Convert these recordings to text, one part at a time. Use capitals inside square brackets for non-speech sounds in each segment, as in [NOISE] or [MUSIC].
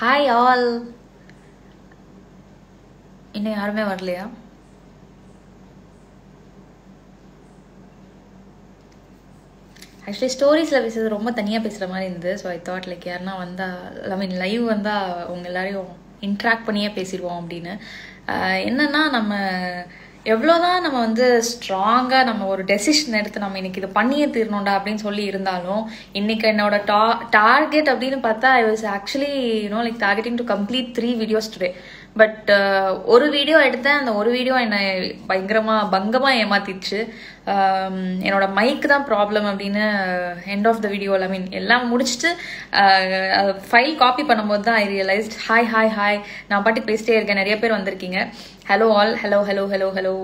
Hi all இன்னும் யாருமே வரலையா? ஆக்சுவலி ஸ்டோரிஸில் பேசுறது ரொம்ப தனியாக பேசுகிற மாதிரி இருந்தது. ஸோ ஐ தாட் லைக் யாருன்னா வந்தால் ஐ மீன் லைவ் வந்தால் அவங்க எல்லாரையும் இன்ட்ராக்ட் பண்ணியே பேசிடுவோம் அப்படின்னு. ஆஹ் என்னன்னா நம்ம எவ்வளோதான் நம்ம வந்து ஸ்ட்ராங்காக நம்ம ஒரு டெசிஷன் எடுத்து நம்ம இன்னைக்கு இது பண்ணியே தீரணும்டா அப்படின்னு சொல்லி இருந்தாலும் இன்னைக்கு என்னோட டா டார்கெட் அப்படின்னு பார்த்தா I was actually you know like targeting to complete three videos today but uh, ஒரு வீடியோ எடுத்தேன். அந்த ஒரு வீடியோ என்னை பயங்கரமாக பங்கமாக ஏமாத்திச்சு um, என்னோட மைக் தான் ப்ராப்ளம் அப்படின்னு end of the video I mean எல்லாம் முடிச்சுட்டு uh, ஃபைல் காப்பி பண்ணும்போது தான் I realised hi hi hi நான் பாட்டுக்கு பேசிட்டே இருக்கேன். நிறைய பேர் வந்திருக்கீங்க. Hello all hello hello hello hello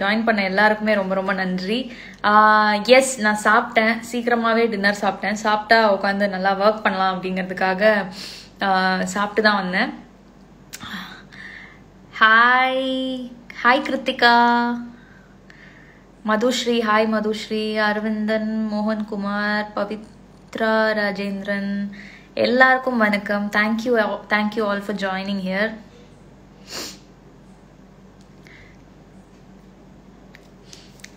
join பண்ண எல்லாருக்குமே ரொம்ப ரொம்ப நன்றி. Uh, எஸ் நான் சாப்பிட்டேன். சீக்கிரமாகவே டின்னர் சாப்பிட்டேன். சாப்பிட்டா உட்காந்து நல்லா ஒர்க் பண்ணலாம் அப்படிங்கிறதுக்காக சாப்பிட்டு தான் வந்தேன். Hi hi Kiruthika Madhushree hi Madhushree Aravindan Mohankumar Pavithra Rajendran எல்லாருக்கும் வணக்கம் thank you thank you all for joining here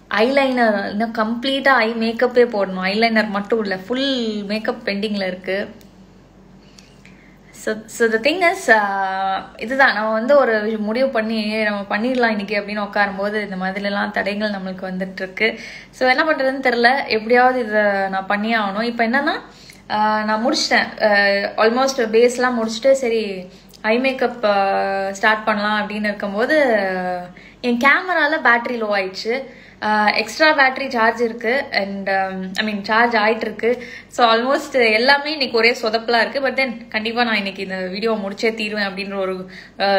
eyeliner இன்னும் கம்ப்ளீட்டாக ஐ மேக்கப்பே போடணும். ஐலைனர் மட்டும் இல்லை ஃபுல் மேக்கப் பெண்டிங்கில் இருக்குது so so the thing is இதுதான். நம்ம வந்து ஒரு முடிவு பண்ணி நம்ம பண்ணிடலாம் இன்றைக்கி அப்படின்னு உட்காரும்போது இந்த மாதிரிலாம் தடைகள் நம்மளுக்கு வந்துட்டுருக்கு. ஸோ என்ன பண்ணுறதுன்னு தெரில எப்படியாவது இதை நான் பண்ணியே ஆகணும். இப்போ என்னென்னா நான் முடிச்சிட்டேன். ஆல்மோஸ்ட் பேஸ்லாம் முடிச்சுட்டு சரி ஐ மேக்கப் ஸ்டார்ட் பண்ணலாம் அப்படின்னு இருக்கும்போது என் கேமராவில் பேட்டரி லோ ஆயிடுச்சு. எக்ஸ்ட்ரா பேட்டரி சார்ஜ் இருக்கு. அண்ட் ஐ மீன் சார்ஜ் ஆயிட்டு இருக்கு ஸோ ஆல்மோஸ்ட் எல்லாமே இன்னைக்கு ஒரே சொதப்பலா இருக்கு. பட் தென் கண்டிப்பா நான் இன்னைக்கு இந்த வீடியோ முடிச்சே தீருவேன் அப்படின்ற ஒரு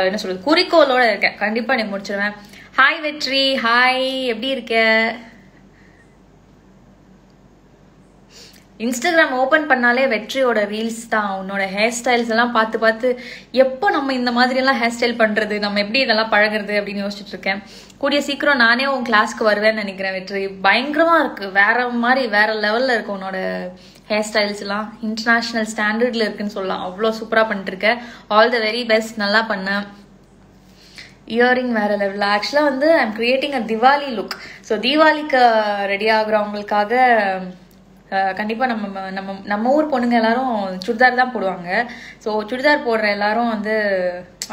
என்ன சொல்றது குறிக்கோளோட இருக்கேன். கண்டிப்பா இன்னைக்கு முடிச்சிருவேன். ஹாய் வெற்றி. ஹாய் எப்படி இருக்க? இன்ஸ்டாகிராம் ஓபன் பண்ணாலே வெற்றியோட ரீல்ஸ் தான். உன்னோட ஹேர் ஸ்டைல்ஸ் எல்லாம் பார்த்து பார்த்து எப்போ நம்ம இந்த மாதிரி எல்லாம் ஹேர் ஸ்டைல் பண்றது? நம்ம எப்படி இதெல்லாம் பழகுறது அப்படின்னு யோசிச்சுட்டு இருக்கேன். கூடிய சீக்கிரம் நானே உன் கிளாஸ்க்கு வருவேன்னு நினைக்கிறேன் வெற்றி. பயங்கரமா இருக்கு. வேற மாதிரி வேற லெவல்ல இருக்கு உன்னோட ஹேர் ஸ்டைல்ஸ் எல்லாம் இன்டர்நேஷனல் ஸ்டாண்டர்ட்ல இருக்குன்னு சொல்லலாம். அவ்வளோ சூப்பரா பண்ணிட்டு ஆல் த வெரி பெஸ்ட் நல்லா பண்ண. இயரிங் வேற லெவலில் ஆக்சுவலாக வந்து I am creating a Diwali look so தீபாவளிக்கு ரெடி ஆகுறவங்களுக்காக கண்டிப்பாக நம்ம நம்ம நம்ம ஊர் பொண்ணுங்க எல்லாரும் சுடிதார் தான் போடுவாங்க. ஸோ சுடிதார் போடுற எல்லாரும் வந்து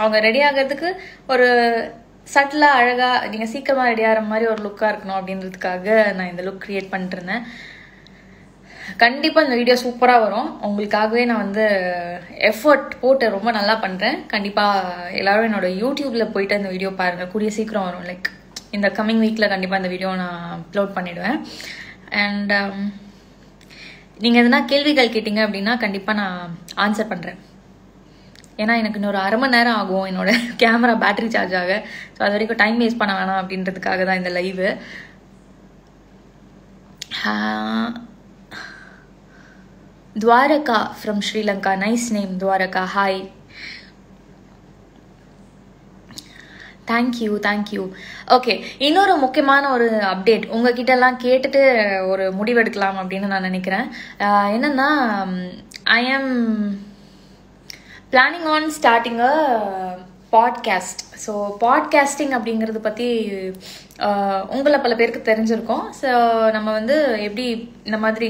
அவங்க ரெடி ஆகிறதுக்கு ஒரு சட்டிலாக அழகாக நீங்கள் சீக்கிரமாக ரெடி ஆகிற மாதிரி ஒரு லுக்காக இருக்கணும் அப்படின்றதுக்காக நான் இந்த லுக் கிரியேட் பண்ணிட்டுருந்தேன். கண்டிப்பாக இந்த வீடியோ சூப்பராக வரும். உங்களுக்காகவே நான் வந்து எஃபர்ட் போட்டு ரொம்ப நல்லா பண்ணுறேன் கண்டிப்பாக எல்லாரும் என்னோட யூடியூப்பில் போயிட்டு அந்த வீடியோ பாருங்கள் கூடிய சீக்கிரம் வரும். லைக் இந்த கம்மிங் வீக்கில் கண்டிப்பாக இந்த வீடியோ நான் அப்லோட் பண்ணிவிடுவேன் அண்ட் நீங்க எதனா கேள்விகள் கேட்டீங்க அப்படின்னா கண்டிப்பா நான் ஆன்சர் பண்றேன். ஏன்னா எனக்கு இன்னொரு அரை மணி நேரம் ஆகும் என்னோட கேமரா பேட்டரி சார்ஜ் ஆக. ஸோ அது வரைக்கும் டைம் வேஸ்ட் பண்ண வேணாம் அப்படின்றதுக்காக தான் இந்த live Dwaraka from Sri Lanka. Nice name Dwaraka. Hi thank you thank you okay இன்னொரு முக்கியமான ஒரு அப்டேட் உங்ககிட்ட எல்லாம் கேட்டுட்டு ஒரு முடிவெடுக்கலாம் அப்படின்னு நான் நினைக்கிறேன். என்னன்னா I am planning on starting podcast so podcasting அப்படிங்கிறது பற்றி உங்களை பல பேருக்கு தெரிஞ்சிருக்கோம். ஸோ நம்ம வந்து எப்படி இந்த மாதிரி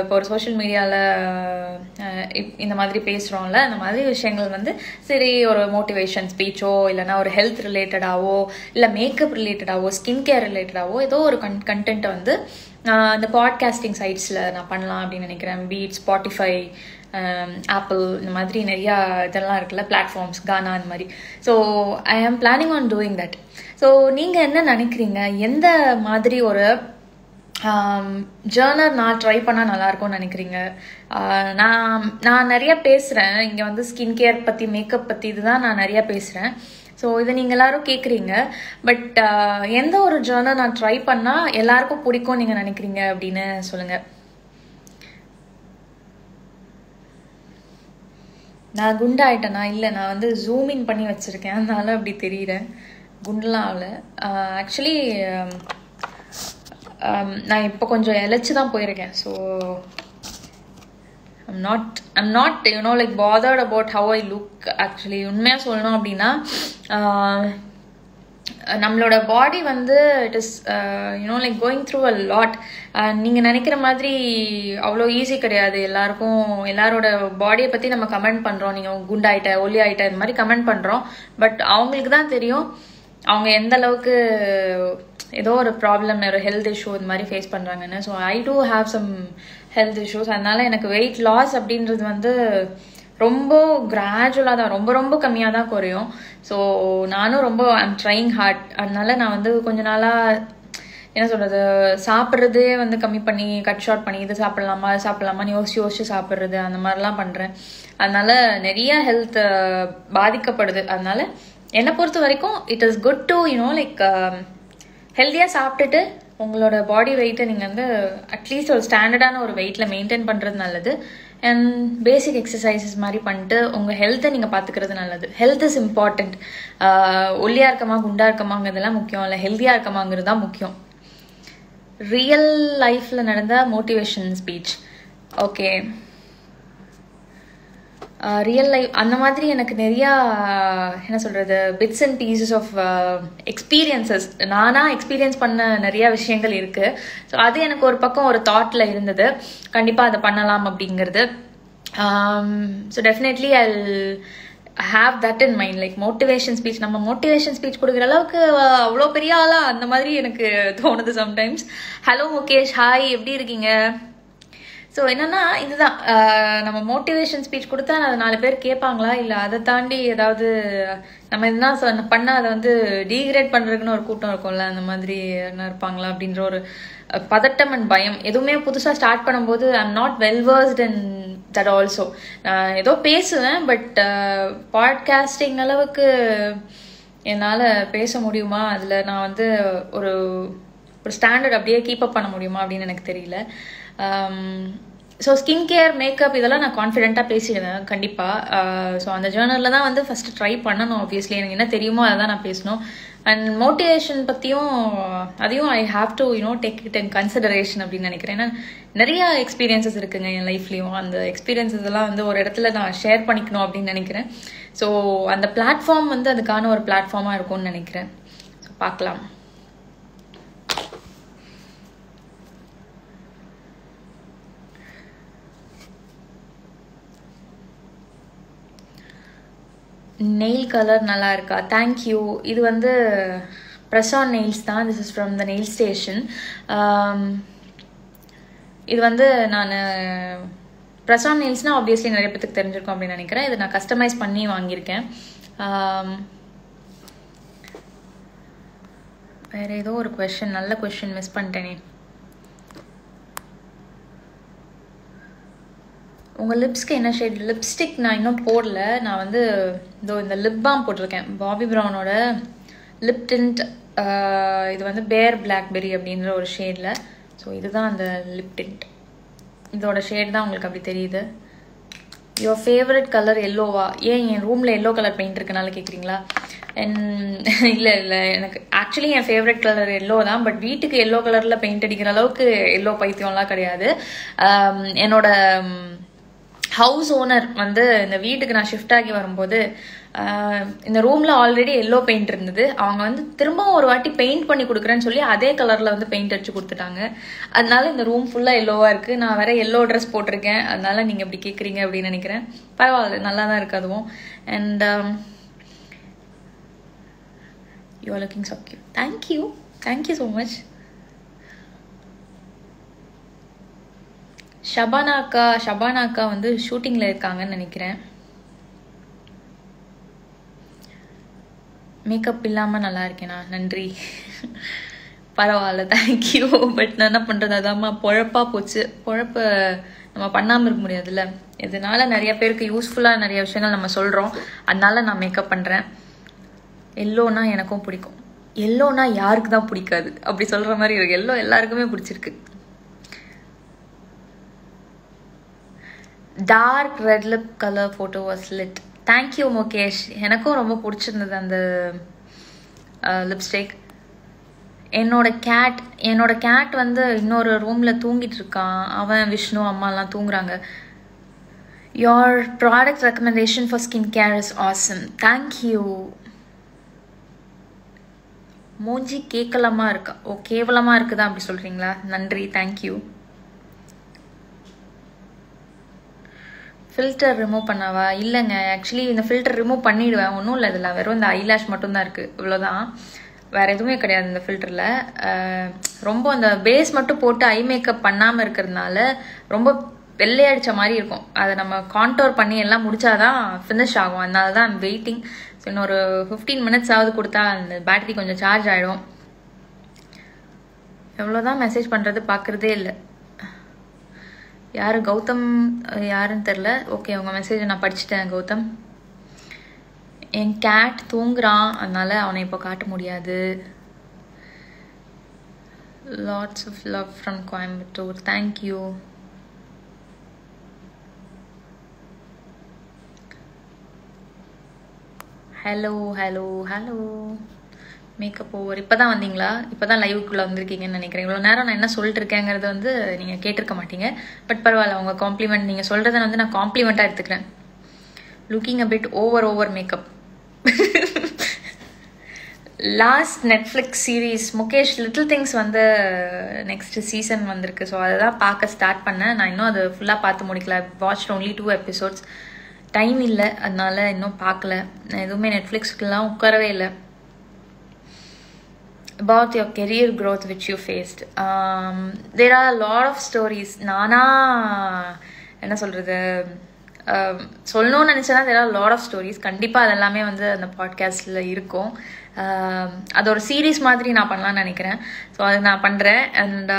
இப்போ ஒரு சோஷியல் மீடியாவில் இந்த மாதிரி பேசுகிறோம்ல இந்த மாதிரி விஷயங்கள் வந்து சரி ஒரு மோட்டிவேஷன் ஸ்பீச்சோ இல்லைன்னா ஒரு ஹெல்த் ரிலேட்டடாவோ இல்லை மேக்கப் ரிலேட்டடாவோ ஸ்கின் கேர் ரிலேட்டடாவோ ஏதோ ஒரு கன் கண்டென்ட்டை வந்து நான் இந்த பாட்காஸ்டிங் சைட்ஸில் நான் பண்ணலாம் அப்படின்னு நினைக்கிறேன். பீட் ஸ்பாட்டிஃபை Um, ஆப்பிள் இந்த மாதிரி நிறையா இதெல்லாம் இருக்குல்ல பிளாட்ஃபார்ம்ஸ் கானா அந்த மாதிரி. So I am planning on doing that so நீங்கள் என்ன நினைக்கிறீங்க? எந்த மாதிரி ஒரு um, ஜேர்னர் நான் ட்ரை பண்ணால் நல்லா இருக்கும்னு நினைக்கிறீங்க uh, நான் நான் நிறைய பேசுகிறேன் இங்கே வந்து ஸ்கின் கேர் பற்றி மேக்கப் பற்றி இதுதான் நான் நிறையா பேசுகிறேன் ஸோ இதை நீங்கள் எல்லாரும் கேட்குறீங்க பட் uh, எந்த ஒரு ஜேர்னர் நான் ட்ரை பண்ணால் எல்லாருக்கும் பிடிக்கும் நீங்கள் நினைக்கிறீங்க அப்படின்னு சொல்லுங்கள் நான் குண்டாயிட்டேனா? இல்லை நான் வந்து ஜூம் இன் பண்ணி வச்சுருக்கேன். அதனால அப்படி தெரியுறேன் குண்டெலாம் ஆகல. ஆக்சுவலி நான் இப்போ கொஞ்சம் இழைச்சி தான் போயிருக்கேன். So I'm not I'm not you know like bothered about how I look actually உண்மையாக சொல்லணும் அப்படின்னா நம்மளோட பாடி வந்து it is you know like going through a lot நீங்கள் நினைக்கிற மாதிரி அவ்வளோ ஈஸி கிடையாது. எல்லாருக்கும் எல்லாரோட பாடியை பற்றி நம்ம கமெண்ட் பண்ணுறோம் நீங்கள் குண்டாயிட்ட ஒல்லி ஆயிட்ட இந்த மாதிரி கமெண்ட் பண்ணுறோம் பட் அவங்களுக்கு தான் தெரியும் அவங்க எந்த அளவுக்கு ஏதோ ஒரு ப்ராப்ளம் ஒரு ஹெல்த் இஷ்யூ இந்த மாதிரி ஃபேஸ் பண்ணுறாங்கன்னு so I do have some health issues அதனால எனக்கு வெயிட் லாஸ் அப்படின்றது வந்து ரொம்ப கிராஜுவலாக தான் ரொம்ப ரொம்ப கம்மியாக தான் குறையும். ஸோ நானும் ரொம்ப ஐம் ட்ரைங் ஹார்ட் அதனால நான் வந்து கொஞ்ச நாளாக என்ன சொல்கிறது சாப்பிட்றதே வந்து கம்மி பண்ணி கட் ஷார்ட் பண்ணி இது சாப்பிட்லாமா அது சாப்பிட்லாமான்னு யோசிச்சு யோசிச்சு சாப்பிட்றது அந்த மாதிரிலாம் பண்ணுறேன் அதனால நிறைய ஹெல்த் பாதிக்கப்படுது. அதனால என்னை பொறுத்த வரைக்கும் it is good to you know like ஹெல்த்தியாக சாப்பிட்டுட்டு உங்களோட பாடி வெயிட்டை நீங்கள் வந்து அட்லீஸ்ட் ஒரு ஸ்டாண்டர்டான ஒரு வெயிட்டில் மெயின்டைன் பண்ணுறது நல்லது. அண்ட் பேசிக் எக்ஸசைசஸ் மாதிரி பண்ணிட்டு உங்கள் ஹெல்த்தை நீங்கள் பார்த்துக்கிறது நல்லது. ஹெல்த் இஸ் இம்பார்ட்டண்ட் ஒல்லியாக இருக்கமா குண்டா இருக்கமாங்கிறதுலாம் முக்கியம் இல்லை. ஹெல்த்தியாக இருக்கமாங்கிறது தான் முக்கியம். ரியல் லைஃப்பில் நடந்த motivation speech okay real life அந்த மாதிரி எனக்கு நிறையா என்ன சொல்கிறது bits and pieces of experiences நானாக எக்ஸ்பீரியன்ஸ் பண்ண நிறையா விஷயங்கள் இருக்குது ஸோ அது எனக்கு ஒரு பக்கம் ஒரு தாட்டில் இருந்தது. கண்டிப்பாக அதை பண்ணலாம் அப்படிங்கிறது. So definitely I'll have that in mind like motivation speech நம்ம மோட்டிவேஷன் ஸ்பீச் கொடுக்குற அளவுக்கு அவ்வளோ பெரிய ஆளா அந்த மாதிரி எனக்கு தோணுது சம்டைம்ஸ் ஹலோ முகேஷ் ஹாய் எப்படி இருக்கீங்க? ஸோ என்னன்னா இதுதான். நம்ம மோட்டிவேஷன் ஸ்பீச் கொடுத்தா அதை நாலு பேர் கேட்பாங்களா? இல்லை அதை தாண்டி ஏதாவது நம்ம என்ன பண்ணால் அதை வந்து டீக்ரேட் பண்ணுறதுக்குன்னு ஒரு கூட்டம் இருக்கும்ல அந்த மாதிரி என்ன இருப்பாங்களா அப்படின்ற ஒரு பதட்டம் அண்ட் பயம். எதுவுமே புதுசாக ஸ்டார்ட் பண்ணும்போது I am not well worst and that also ஏதோ பேசுவேன் பட் பாட்காஸ்டிங் அளவுக்கு என்னால் பேச முடியுமா? அதில் நான் வந்து ஒரு ஒரு ஸ்டாண்டர்ட் அப்படியே கீப் அப் பண்ண முடியுமா அப்படின்னு எனக்கு தெரியல. ஸோ ஸ்கின் கேர் மேக்கப் இதெல்லாம் நான் கான்ஃபிடென்ட்டாக பேசியிருந்தேன் கண்டிப்பாக ஸோ uh, அந்த ஜேர்னலில் தான் வந்து ஃபஸ்ட்டு ட்ரை பண்ணணும் ஆப்வியஸ்லி எனக்கு என்ன தெரியுமோ அதை தான் நான் பேசணும். அண்ட் மோட்டிவேஷன் பற்றியும் அதையும் I have to you know take it in consideration அப்படின்னு நினைக்கிறேன். ஏன்னா நிறைய எக்ஸ்பீரியன்சஸ் இருக்குங்க என் லைஃப்லேயும் அந்த எக்ஸ்பீரியன்சஸ் எல்லாம் வந்து ஒரு இடத்துல நான் ஷேர் பண்ணிக்கணும் அப்படின்னு நினைக்கிறேன். ஸோ அந்த பிளாட்ஃபார்ம் வந்து அதுக்கான ஒரு பிளாட்ஃபார்மாக இருக்கும்னு நினைக்கிறேன். ஸோ பார்க்கலாம். நெயில் கலர் நல்லா இருக்கா தேங்க்யூ இது வந்து பிரசாந்த் நெயில்ஸ் தான். This is from the nail station இது வந்து நான் பிரசாந்த் நெயில்ஸ்னால் ஆப்வியஸ்லி நிறைய பேத்துக்கு தெரிஞ்சிருக்கும் அப்படின்னு நினைக்கிறேன். இதை நான் கஸ்டமைஸ் பண்ணி வாங்கியிருக்கேன். Um, வேற ஏதோ ஒரு கொஷின் நல்ல கொஷின் மிஸ் பண்ணிட்டேனே. உங்கள் லிப்ஸ்க்கு என்ன ஷேட் லிப்ஸ்டிக் நான் இன்னும் போடல. நான் வந்து இதோ இந்த லிப் பாம் போட்டிருக்கேன். பாபி ப்ரௌனோட லிப் டிண்ட் இது வந்து பேர் பிளாக்பெரி அப்படின்ற ஒரு ஷேடில் ஸோ இதுதான் அந்த லிப் டிண்ட் இதோட ஷேட் தான் உங்களுக்கு அப்படி தெரியுது. யுவர் ஃபேவரட் கலர் எல்லோவா ஏன் என் ரூமில் எல்லோ கலர் பெயிண்ட் இருக்கனால கேட்குறீங்களா என் இல்லை இல்லை எனக்கு ஆக்சுவலி என் ஃபேவரட் கலர் எல்லோ தான் பட் வீட்டுக்கு எல்லோ கலரில் பெயிண்ட் அடிக்கிற அளவுக்கு எல்லோ பைத்தியம்லாம் கிடையாது. என்னோட ஹவுஸ் ஓனர் வந்து இந்த வீட்டுக்கு நான் ஷிஃப்ட் ஆகி வரும்போது இந்த ரூமில் ஆல்ரெடி எல்லோ பெயிண்ட் இருந்தது. அவங்க வந்து திரும்பவும் ஒரு வாட்டி பெயிண்ட் பண்ணி கொடுக்குறேன்னு சொல்லி அதே கலரில் வந்து பெயிண்ட் அடிச்சு கொடுத்துட்டாங்க. அதனால இந்த ரூம் ஃபுல்லாக எல்லோவாக இருக்குது நான் வேற எல்லோ ட்ரெஸ் போட்டிருக்கேன். அதனால நீங்கள் இப்படி கேட்குறீங்க அப்படின்னு நினைக்கிறேன். பரவாயில்ல நல்லா தான் இருக்கு அதுவும். And you are looking so cute thank you thank you so much Shabana அக்கா ஷபானா அக்கா வந்து ஷூட்டிங்கில் இருக்காங்கன்னு நினைக்கிறேன். மேக்கப் இல்லாமல் நல்லா இருக்கேனா? நன்றி. பரவாயில்ல தேங்க்யூ பட் நான் என்ன பண்ணுறது அதாம்மா பொழப்பா போச்சு. பொழப்ப நம்ம பண்ணாமல் இருக்க முடியாதுல்ல. இதனால நிறைய பேருக்கு யூஸ்ஃபுல்லாக நிறைய விஷயங்கள் நம்ம சொல்கிறோம் அதனால நான் மேக்கப் பண்ணுறேன் எல்லோனா எனக்கும் பிடிக்கும். எல்லோனா யாருக்கு தான் பிடிக்காது? அப்படி சொல்கிற மாதிரி இருக்கு. எல்லோ எல்லாருக்குமே பிடிச்சிருக்கு. Dark red lip colour photo was lit thank you Mukesh எனக்கும் ரொம்ப பிடிச்சிருந்தது அந்த லிப்ஸ்டிக் என்னோட கேட் என்னோட கேட் வந்து இன்னொரு ரூமில் தூங்கிட்டு இருக்கான். அவன் விஷ்ணு அம்மாலாம் தூங்குறாங்க. Your product recommendation for skin care is awesome thank you மூஞ்சி கேக்கலமாக இருக்கா? ஓ கேவலமாக இருக்குதா அப்படி சொல்கிறீங்களா நன்றி. தேங்க்யூ ஃபில்டர் ரிமூவ் பண்ணாவா? இல்லைங்க. ஆக்சுவலி இந்த ஃபில்டர் ரிமூவ் பண்ணிடுவேன். ஒன்றும் இல்லை இதில். வெறும் இந்த ஐலாஷ் மட்டும்தான் இருக்குது இவ்வளோதான் வேறு எதுவுமே கிடையாது இந்த ஃபில்டரில் ரொம்ப அந்த பேஸ் மட்டும் போட்டு ஐ மேக்கப் பண்ணாமல் இருக்கிறதுனால ரொம்ப வெள்ளையடிச்ச மாதிரி இருக்கும். அதை நம்ம கான்டோர் பண்ணி எல்லாம் முடிச்சாதான் ஃபினிஷ் ஆகும். அதனால தான் வெயிட்டிங் ஸோ இன்னொரு ஃபிஃப்டீன் மினிட்ஸ் ஆகுது கொடுத்தா அந்த பேட்டரி கொஞ்சம் சார்ஜ் ஆகிடும் எவ்வளோதான் மெசேஜ் பண்ணுறது பார்க்குறதே இல்லை. யார் கௌதம் யாருன்னு தெரில ஓகே உங்கள் மெசேஜை நான் படிச்சுட்டேன் கௌதம். என் கேட் தூங்குறான். அதனால அவனை இப்போ காட்ட முடியாது. Lots of love from Coimbatore thank you hello hello hello makeup over இப்போ தான் வந்தீங்களா? இப்போ தான் லைவுக்குள்ளே வந்திருக்கீங்கன்னு நினைக்கிறேன். இவ்வளோ நேரம் நான் என்ன சொல்லிட்டு இருக்கேங்கிறத வந்து நீங்கள் கேட்டிருக்க மாட்டீங்க. பட் பரவாயில்ல உங்கள் காம்ப்ளிமெண்ட் நீங்கள் சொல்கிறத வந்து நான் காம்ப்ளிமெண்ட்டாக எடுத்துக்கிறேன். Looking a bit over over makeup last Netflix series Mukesh little things வந்து நெக்ஸ்ட் சீசன் வந்திருக்கு. ஸோ அதை தான் பார்க்க ஸ்டார்ட் பண்ணேன். நான் இன்னும் அது ஃபுல்லாக பார்த்து முடிக்கல. Watch only two episodes time இல்லை. அதனால இன்னும் பார்க்கல. எதுவுமே நெட்ஃப்ளிக்ஸ்க்குலாம் உட்காரவே இல்லை. About your career growth which you faced. Um, there are a lot of stories. நானா என்ன சொல்றது? Um, சொல்லணும்னு நினச்சேன்னா there are lot of stories கண்டிப்பாக அதெல்லாமே வந்து அந்த பாட்காஸ்டில் இருக்கும். Um, அது ஒரு சீரீஸ் மாதிரி நான் பண்ணலாம்னு நினைக்கிறேன். ஸோ அது நான் பண்ணுறேன் அண்ட்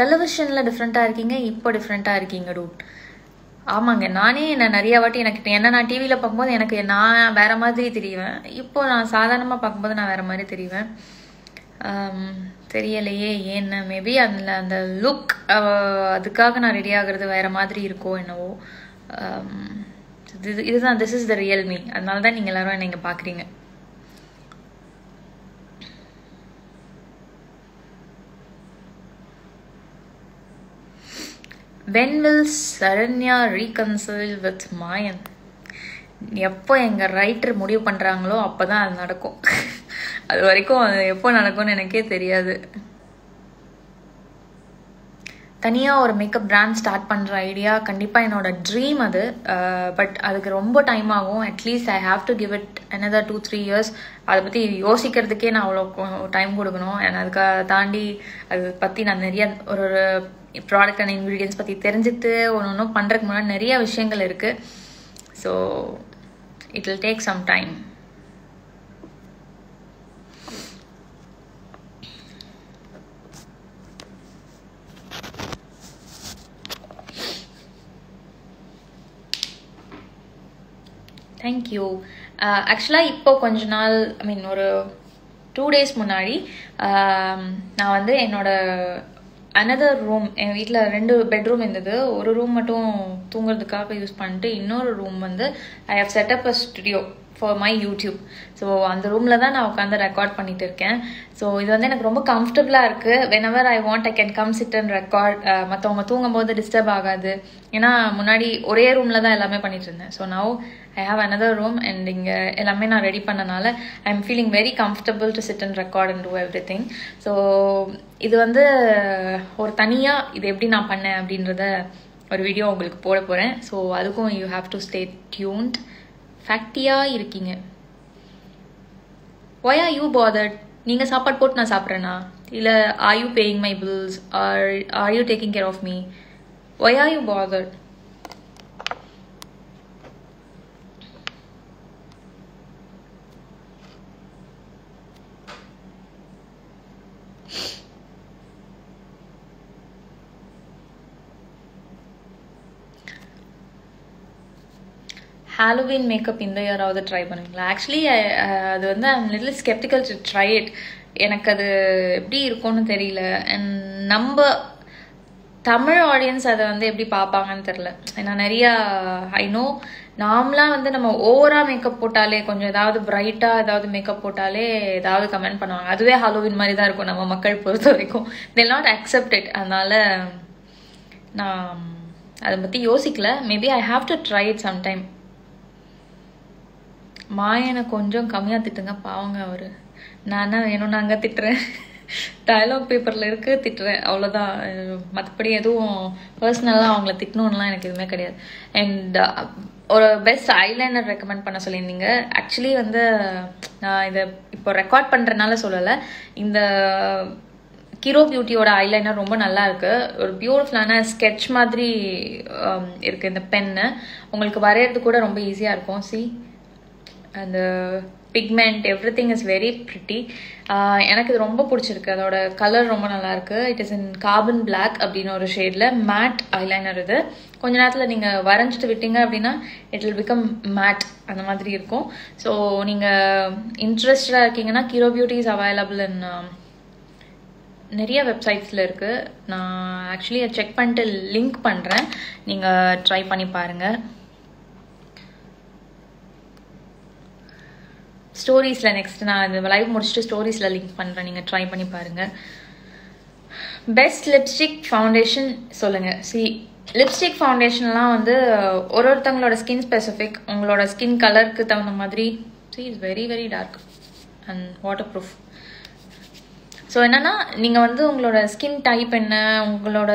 டெலிவிஷனில் டிஃப்ரெண்ட்டாக இருக்கீங்க இப்போ டிஃப்ரெண்ட்டாக இருக்கீங்க டூட் ஆமாங்க. நானே என்ன நிறைய வாட்டி எனக்கு என்ன நான் டிவியில் பார்க்கும்போது எனக்கு நான் வேற மாதிரி தெரிவேன். இப்போ நான் சாதாரணமாக பார்க்கும்போது நான் வேற மாதிரி தெரிவேன். தெரியலையே ஏன்னு மேபி அதில் அந்த லுக் அதுக்காக நான் ரெடி ஆகிறது வேற மாதிரி இருக்கோ என்னவோ. இது இதுதான் this is the real me அதனால தான் நீங்கள் எல்லாரும் என்னை இங்கே பார்க்குறீங்க. When will Saranya reconcile with Mayan எப்போ எங்கள் ரைட்டர் முடிவு பண்ணுறாங்களோ அப்போ தான் அது நடக்கும். அது வரைக்கும் அது எப்போ நடக்கும்னு எனக்கே தெரியாது. தனியாக ஒரு மேக்கப் பிராண்ட் ஸ்டார்ட் பண்ணுற ஐடியா கண்டிப்பாக என்னோட ட்ரீம் அது. பட் அதுக்கு ரொம்ப டைம் ஆகும். At least I have to give it another two three years அதை பற்றி யோசிக்கிறதுக்கே நான் அவ்வளோ டைம் கொடுக்கணும். ஏன்னா அதுக்காக தாண்டி அது பற்றி நான் நிறைய ஒரு ஒரு ப்ராடக்ட் அண்ட் இன்க்ரீடியன்ஸ் பற்றி தெரிஞ்சுட்டு ஒன்று ஒன்றும் பண்ணுறதுக்கு முன்னாடி நிறைய விஷயங்கள் இருக்குது so it will take some time thank you ஆக்சுவலாக இப்போ கொஞ்ச நாள் ஐ மீன் ஒரு டூ டேஸ் முன்னாடி um, நான் வந்து என்னோட அனதர் ரூம் என் வீட்டில் ரெண்டு பெட்ரூம் இருந்தது. ஒரு ரூம் மட்டும் தூங்குறதுக்காக யூஸ் பண்ணிட்டு இன்னொரு ரூம் வந்து I have setup a studio for my YouTube so அந்த ரூமில் தான் நான் உட்காந்து ரெக்கார்ட் பண்ணிட்டு இருக்கேன். ஸோ இது வந்து எனக்கு ரொம்ப கம்ஃபர்டபுளாக இருக்குது whenever I want I can come sit and record மற்றவங்க தூங்கும்போது டிஸ்டர்ப் ஆகாது. ஏன்னா முன்னாடி ஒரே ரூமில் தான் எல்லாமே பண்ணிட்டு இருந்தேன். So now I have another room and இங்கே எல்லாமே நான் ரெடி பண்ணனால I am feeling very comfortable to sit and record and do everything so இது வந்து ஒரு தனியாக இது எப்படி நான் பண்ணேன் அப்படின்றத ஒரு வீடியோ உங்களுக்கு போட போகிறேன் ஸோ அதுக்கும் you have to stay tuned ஃபேக்டியாக இருக்கீங்க. ஒய் ஆர் யூ பாதர்ட் நீங்கள் சாப்பாடு போட்டு நான் சாப்பிட்றேனா? இல்லை are you paying my bills or are you taking care of me why are you bothered Halloween makeup இந்த இயராவது ட்ரை பண்ணுங்களா? ஆக்சுவலி அது வந்து I'm little skeptical to try it எனக்கு அது எப்படி இருக்கும்னு தெரியல. அண்ட் நம்ம தமிழ் ஆடியன்ஸ் அதை வந்து எப்படி பார்ப்பாங்கன்னு தெரில ஏன்னா நிறையா ஐ நோ நாம்லாம் வந்து நம்ம ஓவரா மேக்கப் போட்டாலே கொஞ்சம் ஏதாவது பிரைட்டா ஏதாவது மேக்கப் போட்டாலே ஏதாவது கமெண்ட் பண்ணுவாங்க. அதுவே ஹாலோவின் மாதிரி தான் இருக்கும் நம்ம மக்கள் பொறுத்த வரைக்கும். தே நாட் அக்செப்ட் இட் அதனால நான் அதை பற்றி யோசிக்கல. Maybe I have to try it sometime மாயனை கொஞ்சம் கம்மியாக திட்டுங்க பாவங்க அவர். நான் என்ன வேணும்னு அங்கே திட்டுறேன். டயலாக் பேப்பரில் இருக்கு திட்டுறேன். அவ்வளோதான் மற்றபடி எதுவும் பர்சனலாக அவங்கள திட்டணும்லாம் எனக்கு எதுவுமே கிடையாது. அண்ட் ஒரு பெஸ்ட் ஐலைனர் ரெக்கமெண்ட் பண்ண சொல்லியிருந்தீங்க. ஆக்சுவலி வந்து நான் இதை இப்போ ரெக்கார்ட் பண்ணுறதுனால சொல்லலை. இந்த கிரோ பியூட்டியோட ஐலைனர் ரொம்ப நல்லா இருக்கு. ஒரு பியூட்டிஃபுல்லான ஸ்கெட்ச் மாதிரி இருக்கு இந்த பென்னு உங்களுக்கு வரையறது கூட ரொம்ப ஈஸியாக இருக்கும். சி அந்த pigment everything is very pretty எனக்கு இது ரொம்ப பிடிச்சிருக்கு. அதோட கலர் ரொம்ப நல்லா இருக்கு it is in carbon black அப்படின்னு ஒரு ஷேடில் மேட் ஐலைனர் இது. கொஞ்ச நேரத்தில் நீங்கள் வரைஞ்சிட்டு விட்டீங்க அப்படின்னா இட் வில் பிகம் மேட் அந்த மாதிரி இருக்கும். ஸோ நீங்கள் இன்ட்ரெஸ்டடாக இருக்கீங்கன்னா Kiro beauty is available in நிறைய வெப்சைட்ஸில் இருக்குது நான் ஆக்சுவலி செக் பண்ணிட்டு லிங்க் பண்ணுறேன் நீங்கள் ட்ரை பண்ணி பாருங்கள் ஸ்டோரீஸில் நெக்ஸ்ட் நான் இந்த லைவ் முடிச்சுட்டு ஸ்டோரீஸில் லிங்க் பண்ணுறேன் நீங்கள் ட்ரை பண்ணி பாருங்கள் பெஸ்ட் லிப்ஸ்டிக் ஃபவுண்டேஷன் சொல்லுங்கள் சி லிப்ஸ்டிக் ஃபவுண்டேஷன்லாம் வந்து ஒரு ஒருத்தவங்களோட ஸ்கின் ஸ்பெசிஃபிக் உங்களோட ஸ்கின் கலருக்கு தகுந்த மாதிரி she is very very dark and waterproof so என்னன்னா நீங்கள் வந்து உங்களோட ஸ்கின் டைப் என்ன உங்களோட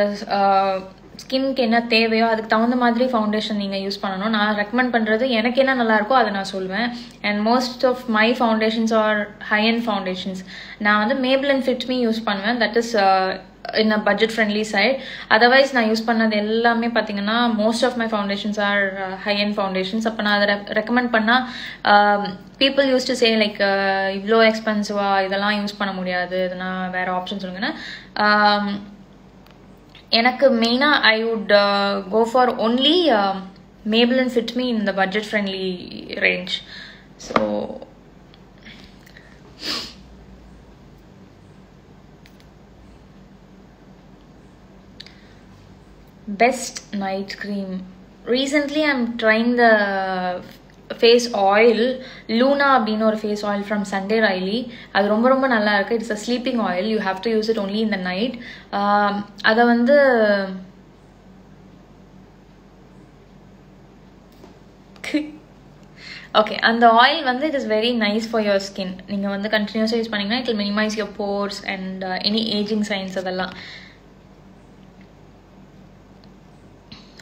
ஸ்கின்க்கு என்ன தேவையோ அதுக்கு தகுந்த மாதிரி ஃபவுண்டேஷன் நீங்கள் யூஸ் பண்ணணும். நான் ரெக்கமெண்ட் பண்ணுறது எனக்கு என்ன நல்லாயிருக்கோ அதை நான் சொல்லுவேன் and most of my foundations are high end foundations நான் வந்து Maybelline and Fit Me use பண்ணுவேன். That is in a budget friendly side otherwise நான் யூஸ் பண்ணது எல்லாமே பார்த்தீங்கன்னா most of my foundations are high end foundations அப்போ நான் அதை ரெக்கமெண்ட் பண்ணால் people use to say like இவ்வளோ எக்ஸ்பென்சிவாக இதெல்லாம் யூஸ் பண்ண முடியாது. இதெல்லாம் வேறு ஆப்ஷன் சொல்லுங்கன்னா um, எனக்கு மெயினாக I would go for only Maybelline and Fit Me in the budget friendly range so best night cream. Recently i'm trying the face oil Luna அப்படின்னு ஒரு face oil from Sunday Riley அது ரொம்ப ரொம்ப நல்லா இருக்கு it's a sleeping oil you have to use it only in the night அதை வந்து [LAUGHS] okay அந்த ஆயில் வந்து it is very nice for your skin நீங்கள் வந்து கண்டினியூஸாக யூஸ் பண்ணிங்கன்னா it will minimise your pores and any ageing signs அதெல்லாம்.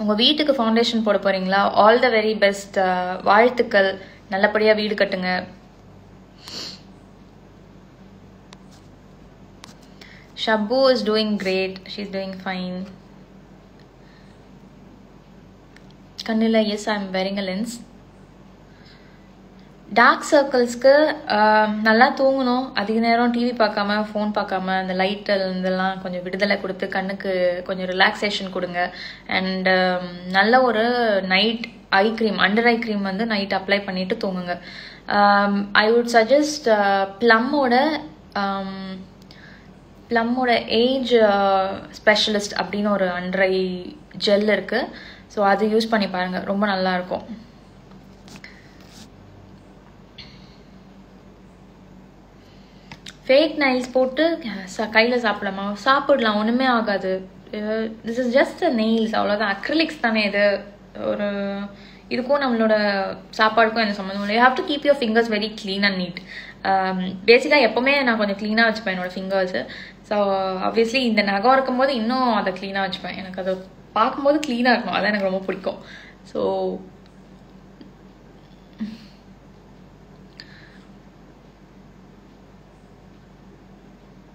உங்கள் வீட்டுக்கு ஃபவுண்டேஷன் போட போகிறீங்களா ஆல் த வெரி பெஸ்ட் வாழ்த்துக்கள். நல்லபடியாக வீடு கட்டுங்க. Shabbu is doing great she is doing fine கண்ணில் yes I am wearing a lens dark சர்க்கிள்ஸ்க்கு நல்லா தூங்கணும். அதிக நேரம் டிவி பார்க்காம ஃபோன் பார்க்காம அந்த லைட்டல் இதெல்லாம் கொஞ்சம் விடுதலை கொடுத்து கண்ணுக்கு கொஞ்சம் ரிலாக்ஸேஷன் கொடுங்க. அண்ட் நல்ல ஒரு night eye cream under eye cream வந்து நைட் அப்ளை பண்ணிட்டு தூங்குங்க. ஐ வுட் சஜஸ்ட் ப்ளம்மோட ப்ளம்மோட ஏஜ் ஸ்பெஷலிஸ்ட் அப்படின்னு ஒரு அண்டர் ஐ ஜெல் இருக்குது ஸோ அது யூஸ் பண்ணி பாருங்கள் ரொம்ப நல்லாயிருக்கும் ஃபேக் நைல்ஸ் போட்டு கையில் சாப்பிடலாமா? சாப்பிடலாம் ஒன்றுமே ஆகாது. திஸ் இஸ் ஜஸ்ட் நெயில்ஸ் அவ்வளோதான் அக்ரிலிக்ஸ் தானே இது. ஒரு இதுக்கும் நம்மளோட சாப்பாடுக்கும் என்ன சம்மந்தம் இல்லை. You have to keep your fingers very clean and neat பேசிக்காக எப்போவுமே நான் கொஞ்சம் க்ளீனாக வச்சுப்பேன் என்னோட ஃபிங்கர்ஸு ஸோ ஆப்வியஸ்லி இந்த நகம் இருக்கும்போது இன்னும் அதை க்ளீனாக வச்சுப்பேன். எனக்கு அதை பார்க்கும்போது க்ளீனாக இருக்கும். அதான் எனக்கு ரொம்ப பிடிக்கும். ஸோ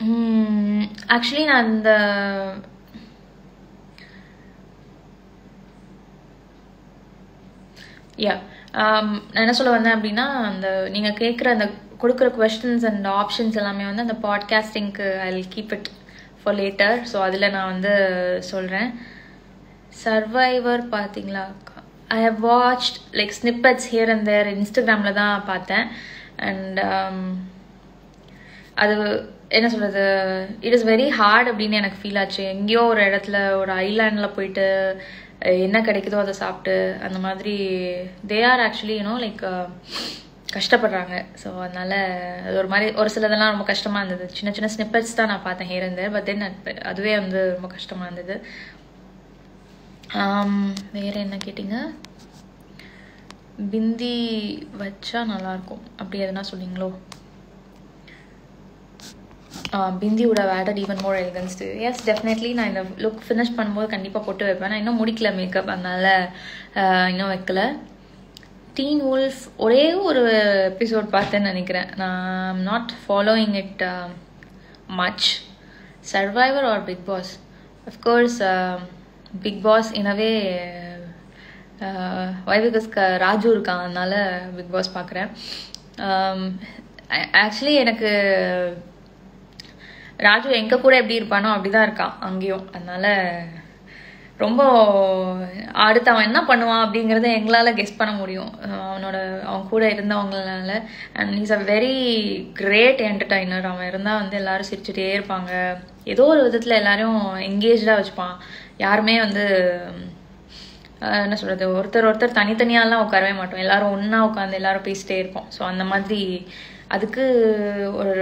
Hmm, ஆக்சுவலி நான் இந்த யா um, நான் என்ன சொல்ல வந்தேன் அப்படின்னா அந்த நீங்கள் கேட்குற அந்த கொடுக்குற கொஸ்டின்ஸ் அண்ட் ஆப்ஷன்ஸ் எல்லாமே வந்து அந்த பாட்காஸ்டிங்க்கு I will keep it for later so அதில் நான் வந்து சொல்கிறேன் சர்வைவர் பார்த்தீங்களா I have watched like snippets here and there இன்ஸ்டாகிராமில் தான் பார்த்தேன். அண்ட் அது என்ன சொல்கிறது இட் இஸ் வெரி ஹார்ட் அப்படின்னு எனக்கு ஃபீல் ஆச்சு. எங்கேயோ ஒரு இடத்துல ஒரு ஐலாண்டில் போயிட்டு என்ன கிடைக்குதோ அதை சாப்பிட்டு அந்த மாதிரி they are actually you know like கஷ்டப்படுறாங்க. ஸோ அதனால அது ஒரு மாதிரி ஒரு சிலதெல்லாம் ரொம்ப கஷ்டமாக இருந்தது. சின்ன சின்ன ஸ்னிப்பட்ஸ் தான் நான் பார்த்தேன் ஹேர் இருந்தேன் பட் தென் அதுவே வந்து ரொம்ப கஷ்டமாக இருந்தது. வேறு வேற என்ன கேட்டிங்க? பிந்தி வச்சா நல்லாயிருக்கும் அப்படி எதுனா சொன்னீங்களோ? பிந்தி would have added even more elegance to yes definitely நான் இந்த லுக் ஃபினிஷ் பண்ணும்போது கண்டிப்பாக போட்டு வைப்பேன். நான் இன்னும் முடிக்கல மேக்கப் அதனால இன்னும் வைக்கல. டீன் wolf ஒரே ஒரு எபிசோட் பார்த்தேன்னு நினைக்கிறேன். நான் not following it much Survivor or Bigg Boss of course Bigg Boss anyway why because Raju இருக்கான். அதனால பிக் பாஸ் பார்க்குறேன். ஆக்சுவலி எனக்கு ராஜு எங்க கூட எப்படி இருப்பானோ அப்படிதான் இருக்கான் அங்கேயும். அதனால ரொம்ப அடுத்து அவன் என்ன பண்ணுவான் அப்படிங்கறத எங்களால கெஸ் பண்ண முடியும். அவனோட அவன் கூட இருந்தவங்களால. And is a very great entertainer அவன் இருந்தா வந்து எல்லாரும் சிரிச்சுட்டே இருப்பாங்க. ஏதோ ஒரு விதத்துல எல்லாரும் எங்கேஜா வச்சுப்பான். யாருமே வந்து என்ன சொல்றது ஒருத்தர் ஒருத்தர் தனித்தனியாலாம் உட்காரவே மாட்டோம். எல்லாரும் ஒன்றா உட்காந்து எல்லாரும் பேசிட்டே இருப்போம். ஸோ அந்த மாதிரி அதுக்கு ஒரு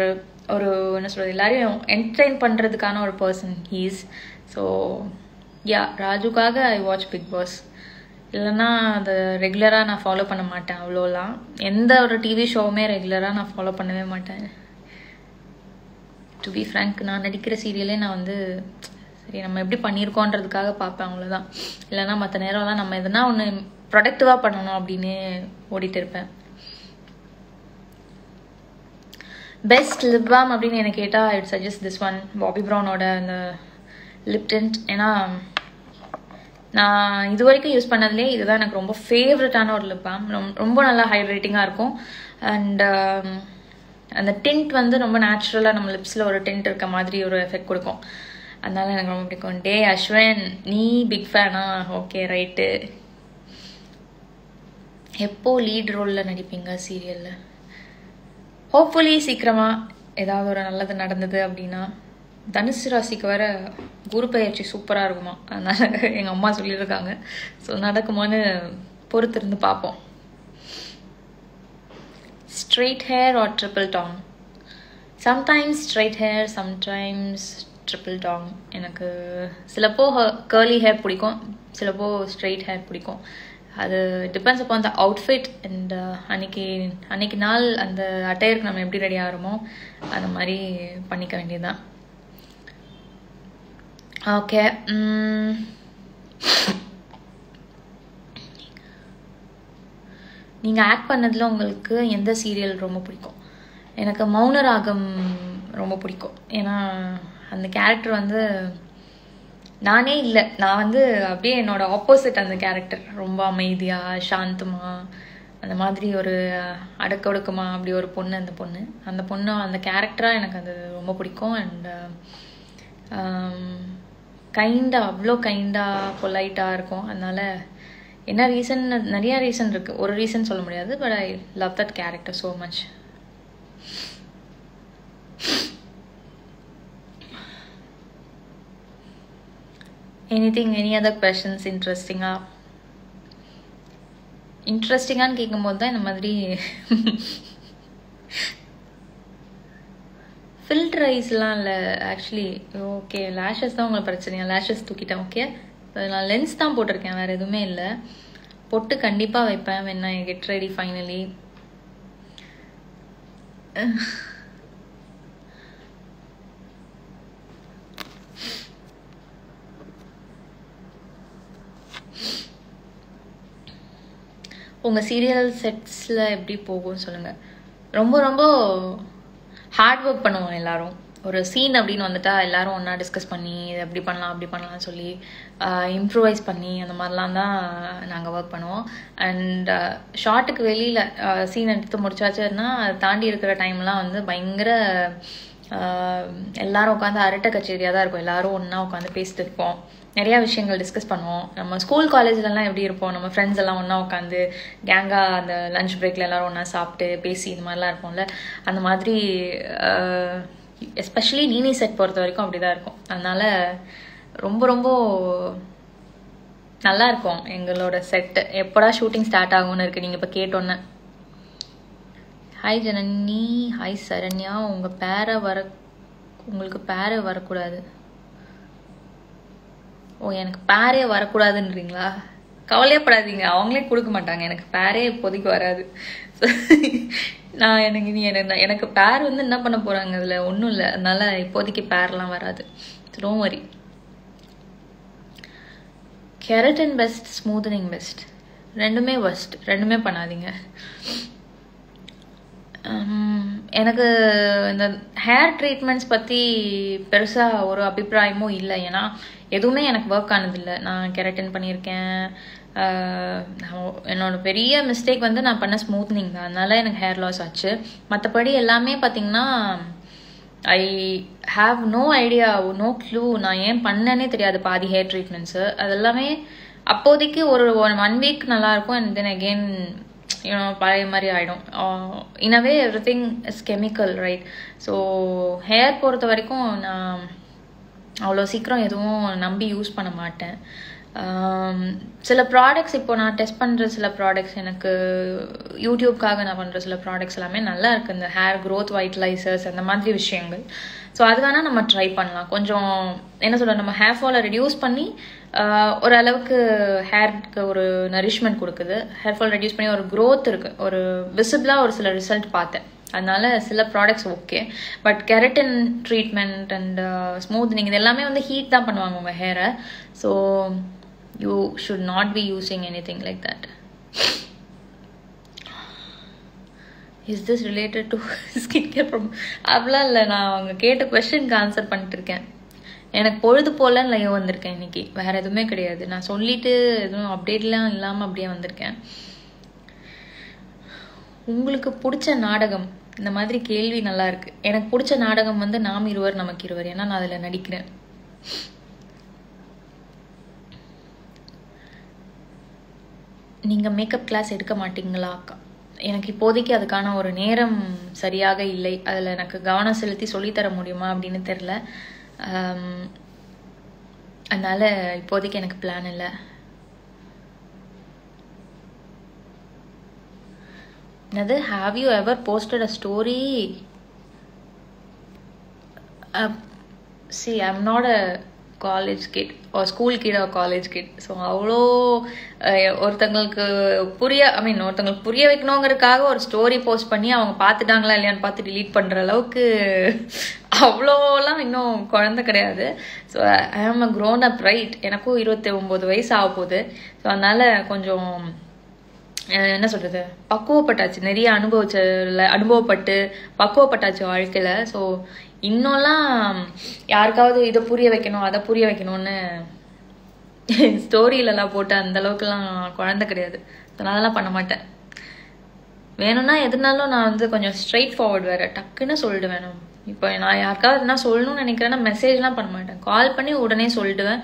ஒரு என்ன சொல்றது எல்லாரையும் என்டர்டைன் பண்றதுக்கான ஒரு பர்சன் ஹீஸ் ஸோ யா ராஜுக்காக ஐ வாட்ச் பிக் பாஸ் இல்லைன்னா அதை ரெகுலராக நான் ஃபாலோ பண்ண மாட்டேன் அவ்வளோலாம். எந்த ஒரு டிவி ஷோவுமே ரெகுலராக நான் ஃபாலோ பண்ணவே மாட்டேன். டு பி ஃப்ரேங்க் நான் நடிக்கிற சீரியலே நான் வந்து சரி நம்ம எப்படி பண்ணியிருக்கோன்றதுக்காக பார்ப்பேன் அவ்வளோதான். இல்லைன்னா மற்ற நேரம்லாம் நம்ம எதனா ஒன்று ப்ரொடக்டிவாக பண்ணணும் அப்படின்னு ஓடிட்டு இருப்பேன். பெஸ்ட் லிப் பாம் அப்படின்னு எனக்கு கேட்டால் I'd suggest this one Bobbi ப்ரௌனோட அந்த லிப் டென்ட் ஏன்னா நான் இது வரைக்கும் யூஸ் பண்ணதுலேயே இதுதான் எனக்கு ரொம்ப ஃபேவரட்டான ஒரு லிப் பாம் ரொம்ப நல்லா ஹைட்ரேட்டிங்காக இருக்கும். அண்ட் um, அந்த டிண்ட் வந்து ரொம்ப நேச்சுரலாக நம்ம லிப்ஸில் ஒரு டிண்ட் இருக்க மாதிரி ஒரு எஃபெக்ட் கொடுக்கும். அதனால எனக்கு ரொம்ப பிடிக்கும். டே அஸ்வன் நீ பிக் ஃபேனா ஓகே ரைட்டு எப்போ லீட் ரோலில் நடிப்பீங்க சீரியலில் ஹோப்ஃபுல்லி சீக்கிரமாக ஏதாவது ஒரு நல்லது நடந்தது அப்படின்னா தனுசு ராசிக்கு வர குரு பயிற்சி சூப்பராக இருக்குமா? அதனால எங்கள் அம்மா சொல்லியிருக்காங்க. ஸோ நடக்குமான்னு பொறுத்திருந்து பார்ப்போம். Straight hair or triple tong sometimes straight hair sometimes triple tong எனக்கு சிலப்போ கேர்லி ஹேர் பிடிக்கும் சிலப்போ ஸ்ட்ரெயிட் ஹேர் பிடிக்கும். அது depends upon the outfit and அன்னைக்கு அன்னைக்கு நாள் அந்த அட்டையருக்கு நம்ம எப்படி ரெடி ஆகிறோமோ அந்த மாதிரி பண்ணிக்க வேண்டியதுதான். ஓகே நீங்கள் ஆக்ட் பண்ணதில் உங்களுக்கு எந்த சீரியல் ரொம்ப பிடிக்கும்? எனக்கு மௌன ராகம் ரொம்ப பிடிக்கும். ஏன்னா அந்த கேரக்டர் வந்து நானே இல்லை. நான் வந்து அப்படியே என்னோட ஆப்போசிட் அந்த கேரக்டர் ரொம்ப அமைதியாக சாந்தமா அந்த மாதிரி ஒரு அடக்க ஒடுக்கமா அப்படி ஒரு பொண்ணு அந்த பொண்ணு. அந்த பொண்ணு அந்த கேரக்டராக எனக்கு அது ரொம்ப பிடிக்கும். அண்ட் கைண்டாக um, அவ்வளோ கைண்டாக பொலைட்டாக இருக்கும். அதனால என்ன ரீசன் நிறைய ரீசன் இருக்குது ஒரு ரீசன் சொல்ல முடியாது but I love that character so much anything any other questions இன்ட்ரெஸ்டிங்காக இன்ட்ரெஸ்டிங்கான்னு கேட்கும்போது தான் இந்த மாதிரி ஃபில்டர் ஐஸ்லாம் இல்லை ஆக்சுவலி ஓகே லேஷஸ் தான் உங்களுக்கு பிரச்சனையா? லேஷஸ் தூக்கிட்டேன் ஓகே நான் லென்ஸ் தான் போட்டிருக்கேன் வேறு எதுவுமே இல்லை. பொட்டு கண்டிப்பாக வைப்பேன் when I get ready finally உங்கள் சீரியல் செட்ஸில் எப்படி போகும்னு சொல்லுங்கள் ரொம்ப ரொம்ப ஹார்ட் ஒர்க் பண்ணுவோம் எல்லாரும். ஒரு சீன் அப்படின்னு வந்துட்டா எல்லாரும் ஒன்றா டிஸ்கஸ் பண்ணி இதை எப்படி பண்ணலாம் அப்படி பண்ணலாம்னு சொல்லி இம்ப்ரூவைஸ் பண்ணி அந்த மாதிரிலாம் தான் நாங்கள் ஒர்க் பண்ணுவோம். அண்ட் ஷார்ட்டுக்கு வெளியில் சீன் எடுத்து முடிச்சாச்சுன்னா அதை தாண்டி இருக்கிற டைம்லாம் வந்து பயங்கர எல்லாரும் உட்காந்து அரட்டை கச்சேரியாக தான் இருக்கும். எல்லாரும் ஒன்றா உட்காந்து பேசிட்டு இருப்போம். நிறையா விஷயங்கள் டிஸ்கஸ் பண்ணுவோம். நம்ம ஸ்கூல் காலேஜ்லலாம் எப்படி இருப்போம்? நம்ம ஃப்ரெண்ட்ஸ் எல்லாம் ஒன்றா உட்காந்து கேங்காக அந்த லஞ்ச் பிரேக்கில் எல்லாரும் ஒன்றா சாப்பிட்டு பேசி இந்த மாதிரிலாம் இருப்போம்ல. அந்த மாதிரி எஸ்பெஷலி நீனி செட் பொறுத்த வரைக்கும் அப்படி தான் இருக்கும். அதனால ரொம்ப ரொம்ப நல்லா இருக்கும் எங்களோட செட்டு எப்படா ஷூட்டிங் ஸ்டார்ட் ஆகும்னு இருக்கு நீங்கள் இப்போ கேட்டோன்னே. ஹாய் ஜனனி. ஹாய் சரண்யா. உங்கள் பேரை வர உங்களுக்கு பேரை வரக்கூடாது. ஓ எனக்கு பேரே வரக்கூடாதுன்றீங்களா? கவலையப்படாதீங்க. அவங்களே கொடுக்க மாட்டாங்க. எனக்கு பேரே இப்போதைக்கு வராது. நான் எனக்கு நீ எனக்கு எனக்கு பேர் வந்து என்ன பண்ண போறாங்க அதுல? ஒன்றும் இல்லை. அதனால இப்போதைக்கு பேர்லாம் வராது. Don't worry keratin best smoothening best ரெண்டுமே பெஸ்ட் ரெண்டுமே பண்ணாதீங்க. Um, எனக்கு இந்த ஹேர் ட்ரீட்மெண்ட்ஸ் பற்றி பெருசாக ஒரு அபிப்பிராயமும் இல்லை. ஏன்னா எதுவுமே எனக்கு ஒர்க் ஆனதில்லை. நான் கெரட்டின் பண்ணியிருக்கேன். என்னோட பெரிய மிஸ்டேக் வந்து நான் பண்ண ஸ்மூத்னிங் தான். அதனால எனக்கு ஹேர் லாஸ் ஆச்சு. மற்றபடி எல்லாமே பார்த்தீங்கன்னா I have no idea no clue நான் ஏன் பண்ணேனே தெரியாது பாதி ஹேர் ட்ரீட்மெண்ட்ஸு அது எல்லாமே அப்போதைக்கு ஒரு ஒன் ஒன் வீக் நல்லாயிருக்கும் and then again you know பழைய மாதிரி ஆகிடும் anyway everything is chemical right so hair பொறுத்த வரைக்கும் நான் அவ்வளோ சீக்கிரம் எதுவும் நம்பி யூஸ் பண்ண மாட்டேன். சில ப்ராடக்ட்ஸ் இப்போ நான் டெஸ்ட் பண்ணுற சில ப்ராடக்ட்ஸ் எனக்கு யூடியூப்காக நான் பண்ணுற சில ப்ராடக்ட்ஸ் எல்லாமே நல்லா இருக்குது இந்த ஹேர் க்ரோத் வைட்லைசர்ஸ் அந்த மாதிரி விஷயங்கள். ஸோ அது வேணால் நம்ம ட்ரை பண்ணலாம். கொஞ்சம் என்ன சொல்ற நம்ம ஹேர் ஃபாலை ரெடியூஸ் பண்ணி ஓரளவுக்கு ஒரு அளவுக்கு ஹேருக்கு ஒரு நரிஷ்மெண்ட் கொடுக்குது. ஹேர் ஃபால் ரெடியூஸ் பண்ணி ஒரு க்ரோத் இருக்கு. ஒரு விசிபிளாக ஒரு சில ரிசல்ட் பார்த்தேன். அதனால சில products okay but keratin treatment and smoothening இது எல்லாமே வந்து ஹீட் தான் பண்ணுவாங்க உங்கள் ஹேரை so you should not be using anything like that is this related to skin care problem அப்படிலாம் இல்லை. நான் அவங்க கேட்ட கொஸ்டனுக்கு ஆன்சர் பண்ணிட்டு இருக்கேன். எனக்கு பொழுது போலன்னு லைவ் வந்திருக்கேன் இன்னைக்கு. வேற எதுவுமே கிடையாது. நான் சொல்லிட்டு எதுவும் அப்டேட்லாம் இல்லாமல் அப்படியே வந்திருக்கேன். உங்களுக்கு பிடிச்ச நாடகம் இந்த மாதிரி கேள்வி நல்லா இருக்கு. எனக்கு பிடிச்ச நாடகம் வந்து நாம் இருவர் நமக்கு இருவர். ஏன்னா நான் அதில் நடிக்கிறேன். நீங்கள் மேக்கப் கிளாஸ் எடுக்க மாட்டீங்களா அக்கா? எனக்கு இப்போதைக்கு அதுக்கான ஒரு நேரம் சரியாக இல்லை. அதில் எனக்கு கவனம் செலுத்தி சொல்லித்தர முடியுமா அப்படின்னு தெரில அதனால் அதனால இப்போதைக்கு எனக்கு பிளான் இல்லை. என்னது? Have you ever posted a story see I'm not a college kid school kid college kid so அவ்வளோ ஒருத்தங்களுக்கு புரிய ஐ மீன் ஒருத்தங்களுக்கு புரிய வைக்கணுங்கிறதுக்காக ஒரு ஸ்டோரி போஸ்ட் பண்ணி அவங்க பார்த்துட்டாங்களா இல்லையான்னு பார்த்து டிலீட் பண்ணுற அளவுக்கு அவ்வளோலாம் இன்னும் குழந்தை கிடையாது. ஸோ ஐ ஆம் அ க்ரோன் அப் ரைட் எனக்கும் இருபத்தி ஒம்பது வயசு ஆக போகுது ஸோ அதனால கொஞ்சம் என்ன சொல்றது? பக்குவப்பட்டாச்சு. நிறைய அனுபவிச்ச அனுபவப்பட்டு பக்குவப்பட்டாச்சு வாழ்க்கையில. ஸோ இன்னும்லாம் யாருக்காவது இதை புரிய வைக்கணும் அதை புரிய வைக்கணும்னு [LAUGHS] ஸ்டோரியிலலாம் போட்டு அந்த அளவுக்குலாம் குழந்தை கிடையாது. So, நான் அதெல்லாம் பண்ண மாட்டேன். வேணும்னா எதுனாலும் நான் வந்து கொஞ்சம் ஸ்ட்ரைட் ஃபார்வர்ட் வேற. டக்குன்னு சொல்லிட்டு வேணும் இப்போ நான் யாருக்காவது என்ன சொல்லணும்னு நினைக்கிறேன்னா மெசேஜ்லாம் பண்ண மாட்டேன். கால் பண்ணி உடனே சொல்லிடுவேன்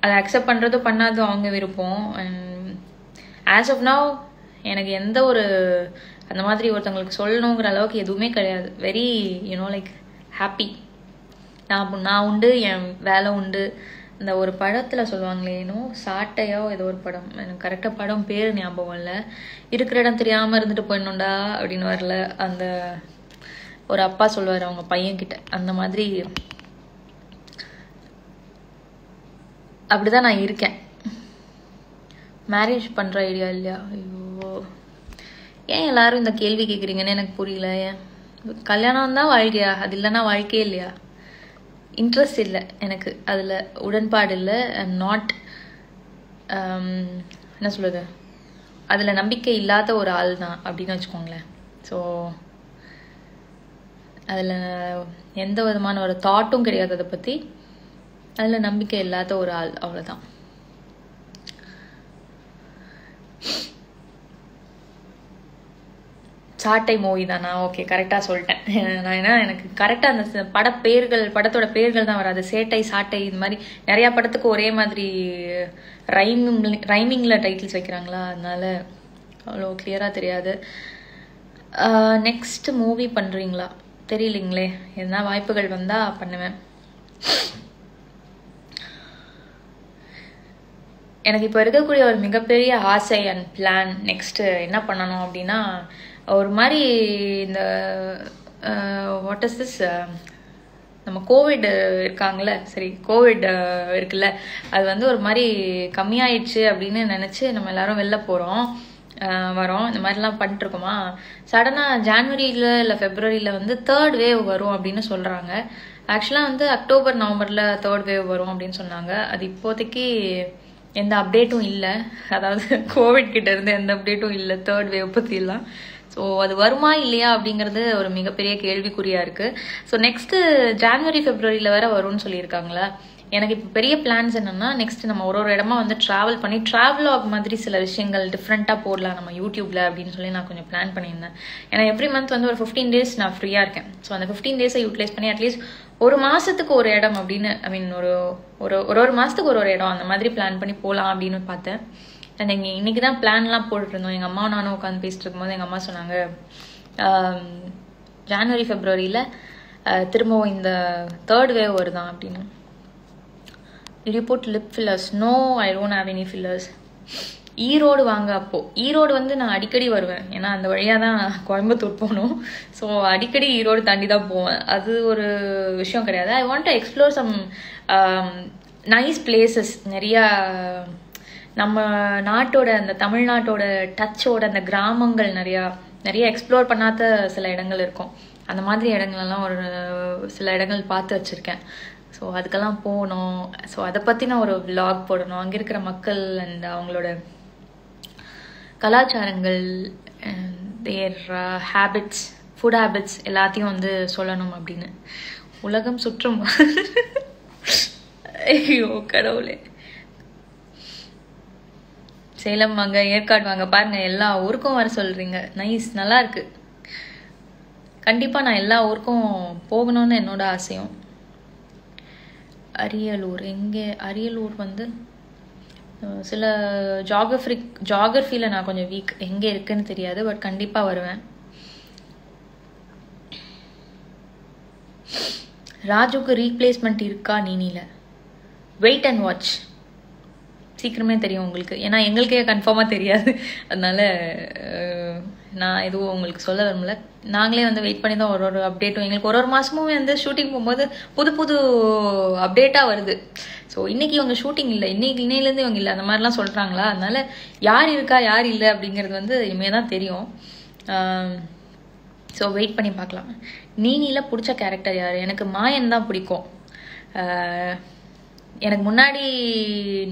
அதை அக்செப்ட் பண்ணுறதும் பண்ணாதோ அவங்க விருப்பம். அண்ட் ஆஸ் ஆஃப் நவ் எனக்கு எந்த ஒரு அந்த மாதிரி ஒருத்தவங்களுக்கு சொல்லணுங்கிற அளவுக்கு எதுவுமே கிடையாது. வெரி யூனோ லைக் ஹாப்பி நான் நான் உண்டு என் வேலை உண்டு. இந்த ஒரு படத்தில் சொல்லுவாங்களே ஏன்னோ சாட்டையோ ஏதோ ஒரு படம். எனக்கு கரெக்டாக படம் பேர் ஞாபகம் இல்லை. இருக்கிற இடம் தெரியாமல் இருந்துட்டு போயிடணுண்டா அப்படின்னு வரல. அந்த ஒரு அப்பா சொல்லுவார் அவங்க பையன்கிட்ட. அந்த மாதிரி. அப்படிதான் நான் இருக்கேன். மேரேஜ் பண்ற ஐடியா இல்லையா? ஐயோ. ஏன் எல்லாரும் இந்த கேள்வி கேக்குறீங்கன்னு எனக்கு புரியல ஏன்? கல்யாணம் தான் வாழ்க்கையா? அது இல்லைன்னா வாழ்க்கையே இல்லையா? இன்ட்ரெஸ்ட் இல்லை எனக்கு. அதில் உடன்பாடு இல்லை நாட் um, என்ன சொல்லுது அதில் நம்பிக்கை இல்லாத ஒரு ஆள் தான் அப்படின்னு வச்சுக்கோங்களேன். ஸோ அதில் எந்த விதமான ஒரு தாட்டும் கிடையாது அதை பற்றி அதில் நம்பிக்கை இல்லாத ஒரு ஆள் அவ்வளோதான் சாட்டை மூவி தானா? ஓகே கரெக்டாக சொல்லிட்டேன். [LAUGHS] நான் ஏன்னா எனக்கு கரெக்டாக அந்த ச- பேர்கள் படத்தோட பேர்கள் தான் வராது. சேட்டை சாட்டை இது மாதிரி நிறையா படத்துக்கு ஒரே மாதிரி ரைமிங் ரைமிங்கில் டைட்டில்ஸ் வைக்கிறாங்களா? அதனால அவ்வளோ கிளியராக தெரியாது. நெக்ஸ்ட் மூவி பண்ணுறீங்களா தெரியலைங்களே. எதனா வாய்ப்புகள் வந்தால் பண்ணுவேன். எனக்கு இப்போ இருக்கக்கூடிய ஒரு மிகப்பெரிய ஆசை அண்ட் பிளான் நெக்ஸ்ட்டு என்ன பண்ணணும் அப்படின்னா ஒரு மாதிரி இந்த வாட் இஸ் திஸ் நம்ம கோவிட் இருக்காங்கள சரி கோவிட் இருக்குல்ல அது வந்து ஒரு மாதிரி கம்மியாயிடுச்சு அப்படின்னு நினச்சி நம்ம எல்லாரும் வெளில போகிறோம் வரோம் இந்த மாதிரிலாம் பண்ணிட்டுருக்கோமா? சடனாக ஜான்வரியில் இல்லை ஃபெப்ரவரியில் வந்து தேர்ட் வேவ் வரும் அப்படின்னு சொல்கிறாங்க ஆக்சுவலாக வந்து அக்டோபர் நவம்பரில் தேர்ட் வேவ் வரும் அப்படின்னு சொன்னாங்க. அது இப்போதைக்கு எந்த அப்டேட்டும் இல்லை. அதாவது கோவிட் கிட்ட இருந்து எந்த அப்டேட்டும் இல்லை. தேர்ட் வேவ் பற்றிலாம் ஸோ அது வருமா இல்லையா அப்படிங்கிறது ஒரு மிகப்பெரிய கேள்விக்குறியாக இருக்குது ஸோ நெக்ஸ்ட்டு ஜான்வரி ஃபெப்ரவரியில் வேற வரும்னு சொல்லியிருக்காங்களா? எனக்கு இப்போ பெரிய பிளான்ஸ் என்னென்னா நெக்ஸ்ட் நம்ம ஒரு ஒரு இடமா வந்து ட்ராவல் பண்ணி ட்ராவலாக் மாதிரி சில விஷயங்கள் டிஃப்ரெண்ட்டாக போடலாம் நம்ம யூடியூப்ல அப்படின்னு சொல்லி நான் கொஞ்சம் பிளான் பண்ணியிருந்தேன். ஏன்னா எவ்ரி மந்த் வந்து ஒரு ஃபிஃப்டீன் டேஸ் நான் ஃப்ரீயாக இருக்கேன். ஸோ அந்த ஃபிஃப்டீன் டேஸை யூட்டிலைஸ் பண்ணி அட்லீஸ்ட் ஒரு மாதத்துக்கு ஒரு இடம் அப்படின்னு ஐ மீன் ஒரு ஒரு ஒரு ஒரு மாதத்துக்கு ஒரு ஒரு இடம் அந்த மாதிரி பிளான் பண்ணி போகலாம் அப்படின்னு பார்த்தேன். அண்ட் எங்கள் இன்றைக்கி தான் பிளான்லாம் போட்டுருந்தோம் எங்கள் அம்மா நானும் உட்காந்து பேசிட்டு இருக்கும்போது எங்கள் அம்மா சொன்னாங்க ஜான்வரி ஃபெப்ரவரியில் திரும்பவும் இந்த தேர்ட் வேவ் வருதான் அப்படின்னு. Report lip fillers no I don't have any fillers Erode வாங்க அப்போ. ஈரோடு வந்து நான் அடிக்கடி வருவேன். ஏன்னா அந்த வழியாக தான் கோயம்புத்தூர் போகணும். ஸோ அடிக்கடி ஈரோடு தாண்டி தான் போவேன். அது ஒரு விஷயம் கிடையாது. I want to explore some nice places நிறையா நம்ம நாட்டோட அந்த தமிழ்நாட்டோட டச்சோட அந்த கிராமங்கள் நிறையா நிறைய எக்ஸ்ப்ளோர் பண்ணாத சில இடங்கள் இருக்கும். அந்த மாதிரி இடங்கள்லாம் ஒரு சில இடங்கள் பார்த்து வச்சுருக்கேன். ஸோ அதுக்கெல்லாம் போகணும் ஸோ அதை பற்றி நான் ஒரு விலாக் போடணும். அங்கே இருக்கிற மக்கள் அண்ட் அவங்களோட கலாச்சாரங்கள் தேர் ஹேபிட்ஸ் ஃபுட் ஹேபிட்ஸ் எல்லாத்தையும் வந்து சொல்லணும் அப்படின்னு. உலகம் சுற்றும் [LAUGHS] ஐயோ கடவுளே. சேலம் வாங்க ஏற்காடு வாங்க பாருங்க எல்லா ஊருக்கும் வர சொல்றீங்க. நைஸ் நல்லா இருக்கு. கண்டிப்பா நான் எல்லா ஊருக்கும் போகணும்னு என்னோட ஆசையும். அரியலூர். எங்கே அரியலூர் வந்து சில ஜாகிரஃபிக் ஜாகிரஃபியில் நான் கொஞ்சம் வீக் எங்கே இருக்குன்னு தெரியாது பட் கண்டிப்பாக வருவேன். ராஜுக்கு ரீப்ளேஸ்மெண்ட் இருக்கா நீனியில் வெயிட் அண்ட் வாட்ச் சீக்கிரமே தெரியும் உங்களுக்கு. ஏன்னா எங்களுக்கே கன்ஃபார்மாக தெரியாது. அதனால நான் எதுவும் உங்களுக்கு சொல்ல விரும்பல. நாங்களே வந்து வெயிட் பண்ணி தான் ஒரு ஒரு அப்டேட்டும் எங்களுக்கு ஒரு ஒரு மாதமும் வந்து ஷூட்டிங் போகும்போது புது புது அப்டேட்டாக வருது. ஸோ இன்னைக்கு இவங்க ஷூட்டிங் இல்லை. இன்னைக்கு இன்னையிலேருந்து இவங்க இல்லை. அந்த மாதிரிலாம் சொல்கிறாங்களா அதனால யார் இருக்கா யார் இல்லை அப்படிங்கிறது வந்து இனிமே தான் தெரியும். ஸோ வெயிட் பண்ணி பார்க்கலாம். நீனியில் பிடிச்ச கேரக்டர் யார்? எனக்கு மாயன் தான் பிடிக்கும். எனக்கு முன்னாடி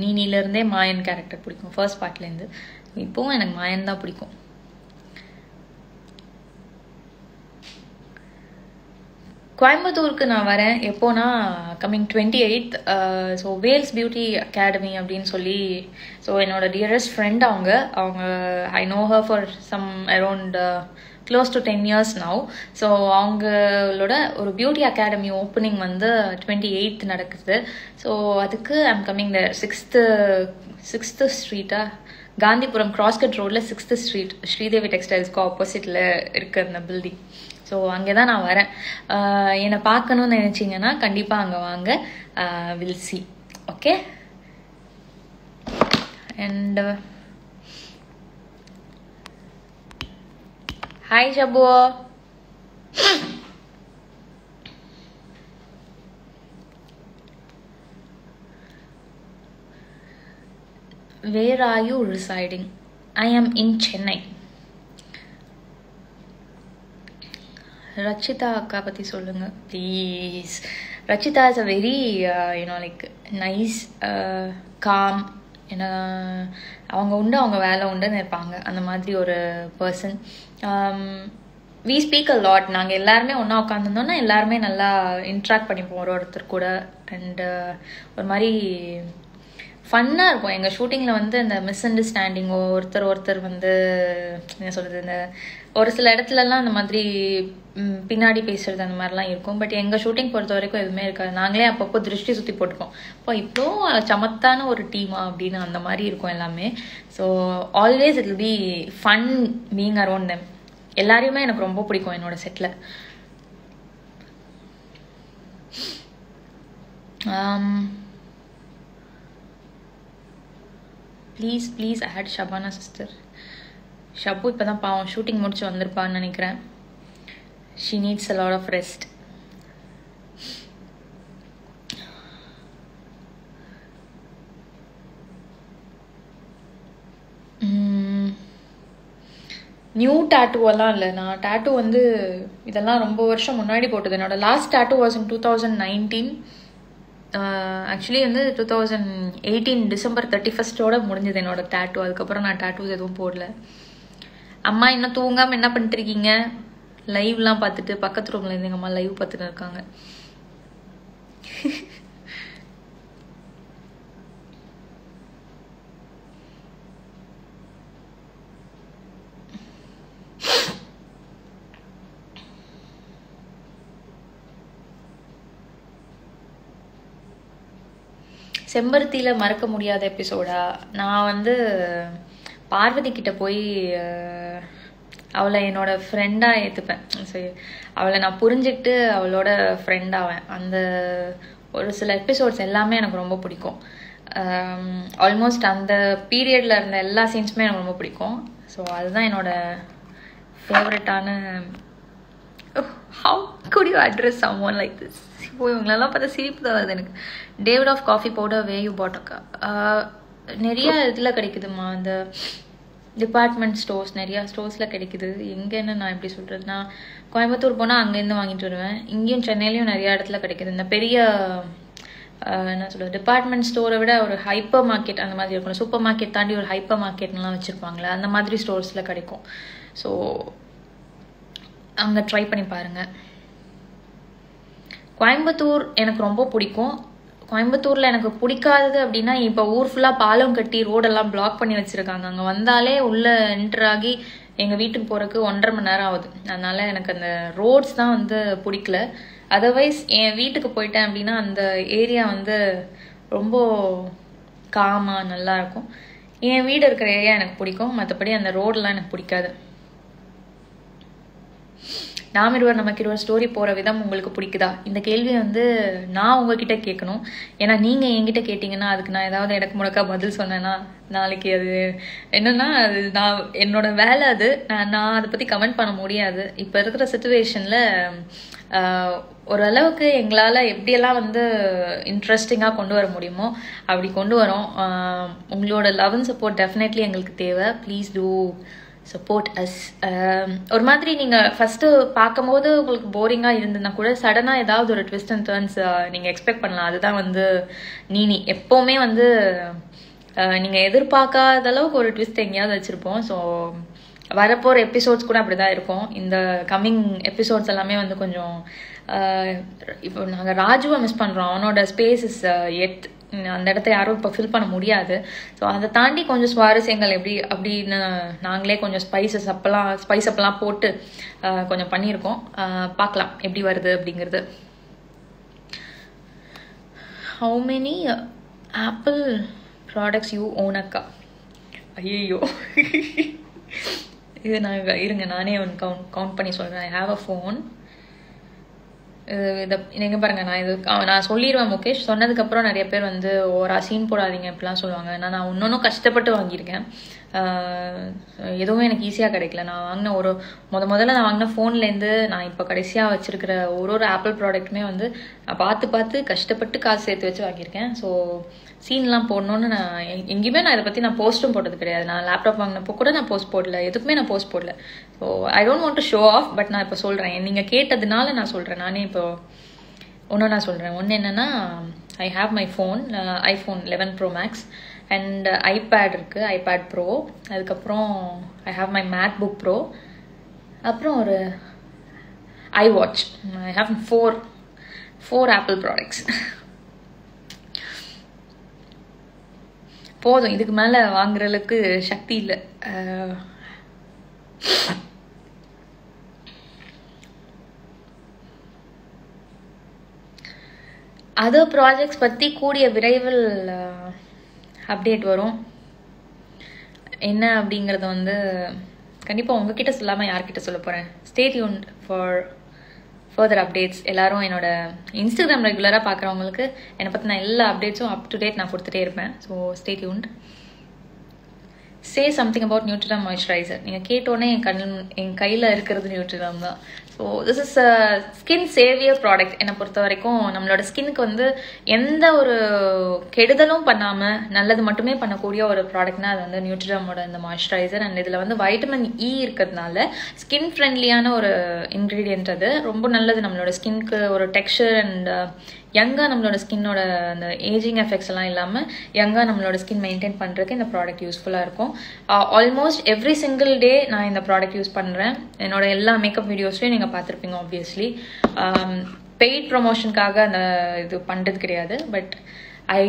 நீனிலேருந்தே மாயன் கேரக்டர் பிடிக்கும். ஃபர்ஸ்ட் பார்ட்லேருந்து இப்போவும் எனக்கு மாயன் தான் பிடிக்கும். கோயம்புத்தூருக்கு நான் வரேன். எப்போனா coming twenty eighth so Vels beauty academy அப்படின்னு சொல்லி ஸோ என்னோட டியரஸ்ட் ஃப்ரெண்ட் அவங்க. அவங்க I know her for some around close to ten years now so அவங்களோட ஒரு பியூட்டி அகாடமி ஓப்பனிங் வந்து டுவெண்ட்டி எயித் நடக்குது. ஸோ அதுக்கு I'm coming the sixth sixth ஸ்ட்ரீட்டா Gandhipuram cross cut ரோடில் சிக்ஸ்த்து ஸ்ட்ரீட் ஸ்ரீதேவி டெக்ஸ்டைல்ஸ்க்கு ஆப்போசிட்டில் இருக்க அந்த பில்டிங் ஸோ அங்கே தான் நான் வரேன். என்னை பார்க்கணும்னு நினச்சிங்கன்னா கண்டிப்பாக அங்கே வாங்க. Will see okay and hi ஷபுவோ where are you residing I am in Chennai Rachitha அக்கா பற்றி சொல்லுங்கள் please Rachitha is a very you know like nice calm ஏன்னா அவங்க உண்டு அவங்க வேலை உண்டுன்னு இருப்பாங்க. அந்த மாதிரி ஒரு person we speak a lot நாங்கள் எல்லாருமே ஒன்றா உட்காந்துருந்தோம்னா எல்லாருமே நல்லா இன்ட்ராக்ட் பண்ணிப்போம் ஒரு ஒருத்தர் கூட. அண்டு uh, ஒரு மாதிரி ஃபன்னாக இருக்கும். எங்கள் ஷூட்டிங்கில் வந்து இந்த மிஸ் அண்டர்ஸ்டாண்டிங்கோ ஒருத்தர் ஒருத்தர் வந்து என்ன சொல்கிறது இந்த ஒரு சில இடத்துலலாம் அந்த மாதிரி பின்னாடி பேசுறது அந்த மாதிரிலாம் இருக்கும். பட் எங்கள் ஷூட்டிங் பொறுத்த வரைக்கும் எதுவுமே இருக்காது. நாங்களே அப்பப்போ திருஷ்டி சுற்றி போட்டுப்போம். இப்போ இப்போ சமத்தான ஒரு டீமா அப்படின்னு அந்த மாதிரி இருக்கும் எல்லாமே. So always it be fun being around them எல்லாரையுமே எனக்கு ரொம்ப பிடிக்கும் என்னோட settle please please add Shabana sister Shabbu இப்போதான் பாவம் ஷூட்டிங் முடிச்சு வந்திருப்பான்னு நினைக்கிறேன். She needs a lot of rest new டேட்டூவெல்லாம் இல்லை. நான் டேட்டூ வந்து இதெல்லாம் ரொம்ப வருஷம் முன்னாடி போட்டது. என்னோடய last tattoo was in two thousand nineteen actually வந்து two thousand eighteen December thirty ஃபஸ்ட்டோட முடிஞ்சது என்னோட டேட்டூ அதுக்கப்புறம் நான் டேட்டூஸ் எதுவும் போடல. அம்மா இன்னும் தூங்காமல் என்ன பண்ணிட்டு இருக்கீங்க லைவ்லாம் பார்த்துட்டு பக்கத்து ரூம்ல இருந்து எங்கள் அம்மா லைவ் பார்த்துட்டு இருக்காங்க. செம்பருத்தியில் மறக்க முடியாத எபிசோடா நான் வந்து பார்வதி கிட்ட போய் அவளை என்னோட ஃப்ரெண்டாக ஏற்றுப்பேன் சரி அவளை நான் புரிஞ்சுக்கிட்டு அவளோட ஃப்ரெண்ட் ஆவேன். அந்த ஒரு சில எபிசோட்ஸ் எல்லாமே எனக்கு ரொம்ப பிடிக்கும். ஆல்மோஸ்ட் அந்த பீரியடில் இருந்த எல்லா சீன்ஸுமே எனக்கு ரொம்ப பிடிக்கும். ஸோ அதுதான் என்னோட ஃபேவரட்டான how good you address someone like this இப்போ இவங்களெல்லாம் பார்த்தா சிரிப்பு தான் வருது எனக்கு. Davidoff coffee powder where you பாட்டக்கா நிறைய இதில் கிடைக்குதுமா அந்த டிபார்ட்மெண்ட் ஸ்டோர்ஸ் நிறையா ஸ்டோர்ஸில் கிடைக்குது. எங்கேன்னு நான் எப்படி சொல்கிறது கோயம்புத்தூர் போனால் அங்கேருந்து வாங்கிட்டு வருவேன். இங்கேயும் சென்னையிலையும் நிறையா இடத்துல கிடைக்குது. இந்த பெரிய என்ன சொல்கிறது டிபார்ட்மெண்ட் ஸ்டோரை விட ஒரு ஹைப்பர் மார்க்கெட் அந்த மாதிரி இருக்கும் சூப்பர் மார்க்கெட் தாண்டி ஒரு ஹைப்பர் மார்க்கெட்லாம் வச்சுருப்பாங்களே அந்த மாதிரி ஸ்டோர்ஸில் கிடைக்கும். ஸோ அங்கே ட்ரை பண்ணி பாருங்க. கோயம்புத்தூர் எனக்கு ரொம்ப பிடிக்கும். கோயம்புத்தூரில் எனக்கு பிடிக்காதது அப்படின்னா இப்போ ஊர் ஃபுல்லாக பாலம் கட்டி ரோடெல்லாம் பிளாக் பண்ணி வச்சுருக்காங்க. அங்கே வந்தாலே உள்ளே என்டர் ஆகி எங்கள் வீட்டுக்கு போகிறதுக்கு ஒன்றரை மணி நேரம் ஆகுது. அதனால் எனக்கு அந்த ரோட்ஸ் தான் வந்து பிடிக்கல. அதர்வைஸ் என் வீட்டுக்கு போயிட்டேன் அப்படின்னா அந்த ஏரியா வந்து ரொம்ப காமாக நல்லா இருக்கும். என் வீடு இருக்கிற ஏரியா எனக்கு பிடிக்கும். மற்றபடி அந்த ரோடெலாம் எனக்கு பிடிக்காது. நாம் இருவர் நமக்கு இருவர் ஸ்டோரி போகிற விதம் உங்களுக்கு பிடிக்குதா? இந்த கேள்வியை வந்து நான் உங்ககிட்ட கேட்கணும். ஏன்னா நீங்கள் என்கிட்ட கேட்டிங்கன்னா அதுக்கு நான் ஏதாவது எனக்கு முடக்கா பதில் சொன்னேன்னா நாளைக்கு அது என்னன்னா அது நான் என்னோட வேலை அது. நான் நான் அதை பற்றி கமெண்ட் பண்ண முடியாது. இப்போ இருக்கிற சுச்சுவேஷனில் ஓரளவுக்கு எங்களால் எப்படியெல்லாம் வந்து இன்ட்ரெஸ்டிங்காக கொண்டு வர முடியுமோ அப்படி கொண்டு வரோம். உங்களோட லவ் அண்ட் சப்போர்ட் டெஃபினெட்லி எங்களுக்கு தேவை. Please do support us um, ஒரு மாதிரி நீங்கள் ஃபஸ்ட்டு பார்க்கும்போது உங்களுக்கு போரிங்காக இருந்ததுன்னா கூட சடனாக ஏதாவது ஒரு ட்விஸ்ட் அண்ட் டர்ன்ஸ் நீங்கள் எக்ஸ்பெக்ட் பண்ணலாம். அதுதான் வந்து நீனி. எப்போவுமே வந்து uh, நீங்கள் எதிர்பார்க்காத அளவுக்கு ஒரு ட்விஸ்ட் எங்கேயாவது வச்சுருப்போம். ஸோ வரப்போகிற எபிசோட்ஸ் கூட அப்படி தான் இருக்கும். இந்த கம்மிங் எபிசோட்ஸ் எல்லாமே வந்து கொஞ்சம் uh, இப்போ நாங்கள் ராஜுவை மிஸ் பண்ணுறோம் அவனோட ஸ்பேஸ் இஸ் எட் அந்த இடத்த யாரும் இப்போ ஃபில் பண்ண முடியாது. ஸோ அதை தாண்டி கொஞ்சம் சுவாரஸ்யங்கள் எப்படி அப்படின்னு நாங்களே கொஞ்சம் ஸ்பைசஸ் அப்பெல்லாம் ஸ்பைஸ் அப்பெல்லாம் போட்டு கொஞ்சம் பண்ணியிருக்கோம். பார்க்கலாம் எப்படி வருது அப்படிங்கிறது. How many Apple products you own அக்கா? ஐயோ [LAUGHS] இது நான் இருங்க நானே ஒன்று கவுண்ட் கவுண்ட் பண்ணி சொல்கிறேன் ஐ ஹாவ் அ ஃபோன் இதை எங்கே பாருங்க நான் இது நான் சொல்லிடுவேன் முகேஷ். சொன்னதுக்கப்புறம் நிறைய பேர் வந்து ஓரா சீன் போடாதீங்க இப்படிலாம் சொல்லுவாங்க. நான் நான் இன்னொன்றும் கஷ்டப்பட்டு வாங்கியிருக்கேன். எதுவுமே எனக்கு ஈஸியாக கிடைக்கல. நான் வாங்கின ஒரு முத முதல்ல நான் வாங்கின ஃபோன்லேருந்து நான் இப்போ கடைசியாக வச்சிருக்கிற ஒரு ஒரு ஆப்பிள் ப்ராடக்ட்டுமே வந்து நான் பார்த்து பார்த்து கஷ்டப்பட்டு காசு சேர்த்து வச்சு வாங்கியிருக்கேன். ஸோ சீன்லாம் போடணும்னு நான் எங்கேயுமே நான் இதை பற்றி நான் போஸ்ட்டும் போட்டது கிடையாது. நான் லேப்டாப் வாங்கினப்போ கூட நான் போஸ்ட் போடல. எதுக்குமே நான் போஸ்ட் போடல. So I don't want to show off but நான் இப்போ சொல்கிறேன் நீங்கள் கேட்டதுனால நான் சொல்கிறேன் நானே இப்போ ஒன்று நான் சொல்கிறேன் ஒன்று என்னென்னா I have my phone iPhone eleven pro max and iPad இருக்குது ஐபேட் ப்ரோ அதுக்கப்புறம் I have my MacBook pro அப்புறம் ஒரு iWatch I have four four Apple products போதும். இதுக்கு மேலே வாங்குற அளவுக்கு சக்தி இல்லை. Uh, அதர் ப்ராஜெக்ட்ஸ் பற்றி கூடிய விரைவில் அப்டேட் வரும். என்ன அப்படிங்கிறத வந்து கண்டிப்பாக உங்ககிட்ட சொல்லாமல் யார்கிட்ட சொல்ல போகிறேன் ஸ்டேட் யூன் ஃபார் ஃபர்தர் அப்டேட்ஸ் எல்லாரும் என்னோட இன்ஸ்டாகிராம் ரெகுலராக பார்க்குறவங்களுக்கு என்னை பற்றி நான் எல்லா அப்டேட்ஸும் அப் டு டேட் நான் கொடுத்துட்டே இருப்பேன். So state you say something about நியூட்ரிலம் moisturiser நீங்கள் கேட்டோன்னே என் கண் என் கையில் இருக்கிறது நியூட்ரிலம் தான். So this is a skin saviour product என்னை பொறுத்த வரைக்கும் நம்மளோட ஸ்கின்னுக்கு வந்து எந்த ஒரு கெடுதலும் பண்ணாமல் நல்லது மட்டுமே பண்ணக்கூடிய ஒரு ப்ராடக்ட்னா அது வந்து நியூட்ரிடமோட இந்த மாய்ஸ்சரைசர் அண்ட் இதில் வந்து வைட்டமின் இ e இருக்கிறதுனால ஸ்கின் ஃப்ரெண்ட்லியான ஒரு இன்க்ரீடியன்ட் அது. ரொம்ப நல்லது நம்மளோட ஸ்கின்க்கு ஒரு டெக்ஸ்சர் அண்ட் யங்காக நம்மளோட ஸ்கின்னோட அந்த ஏஜிங் எஃபெக்ட்ஸ் எல்லாம் இல்லாமல் யங்காக நம்மளோட ஸ்கின் மெயின்டைன் பண்ணுறதுக்கு இந்த ப்ராடக்ட் யூஸ்ஃபுல்லாக இருக்கும். ஆல்மோஸ்ட் எவ்ரி சிங்கிள் டே நான் இந்த ப்ராடக்ட் யூஸ் பண்ணுறேன் என்னோட எல்லா மேக்கப் வீடியோஸ்லையும் நீங்கள் பார்த்துருப்பீங்க ஆப்வியஸ்லி பெய்ட் um, ப்ரொமோஷனுக்காக அந்த இது பண்ணுறது கிடையாது but I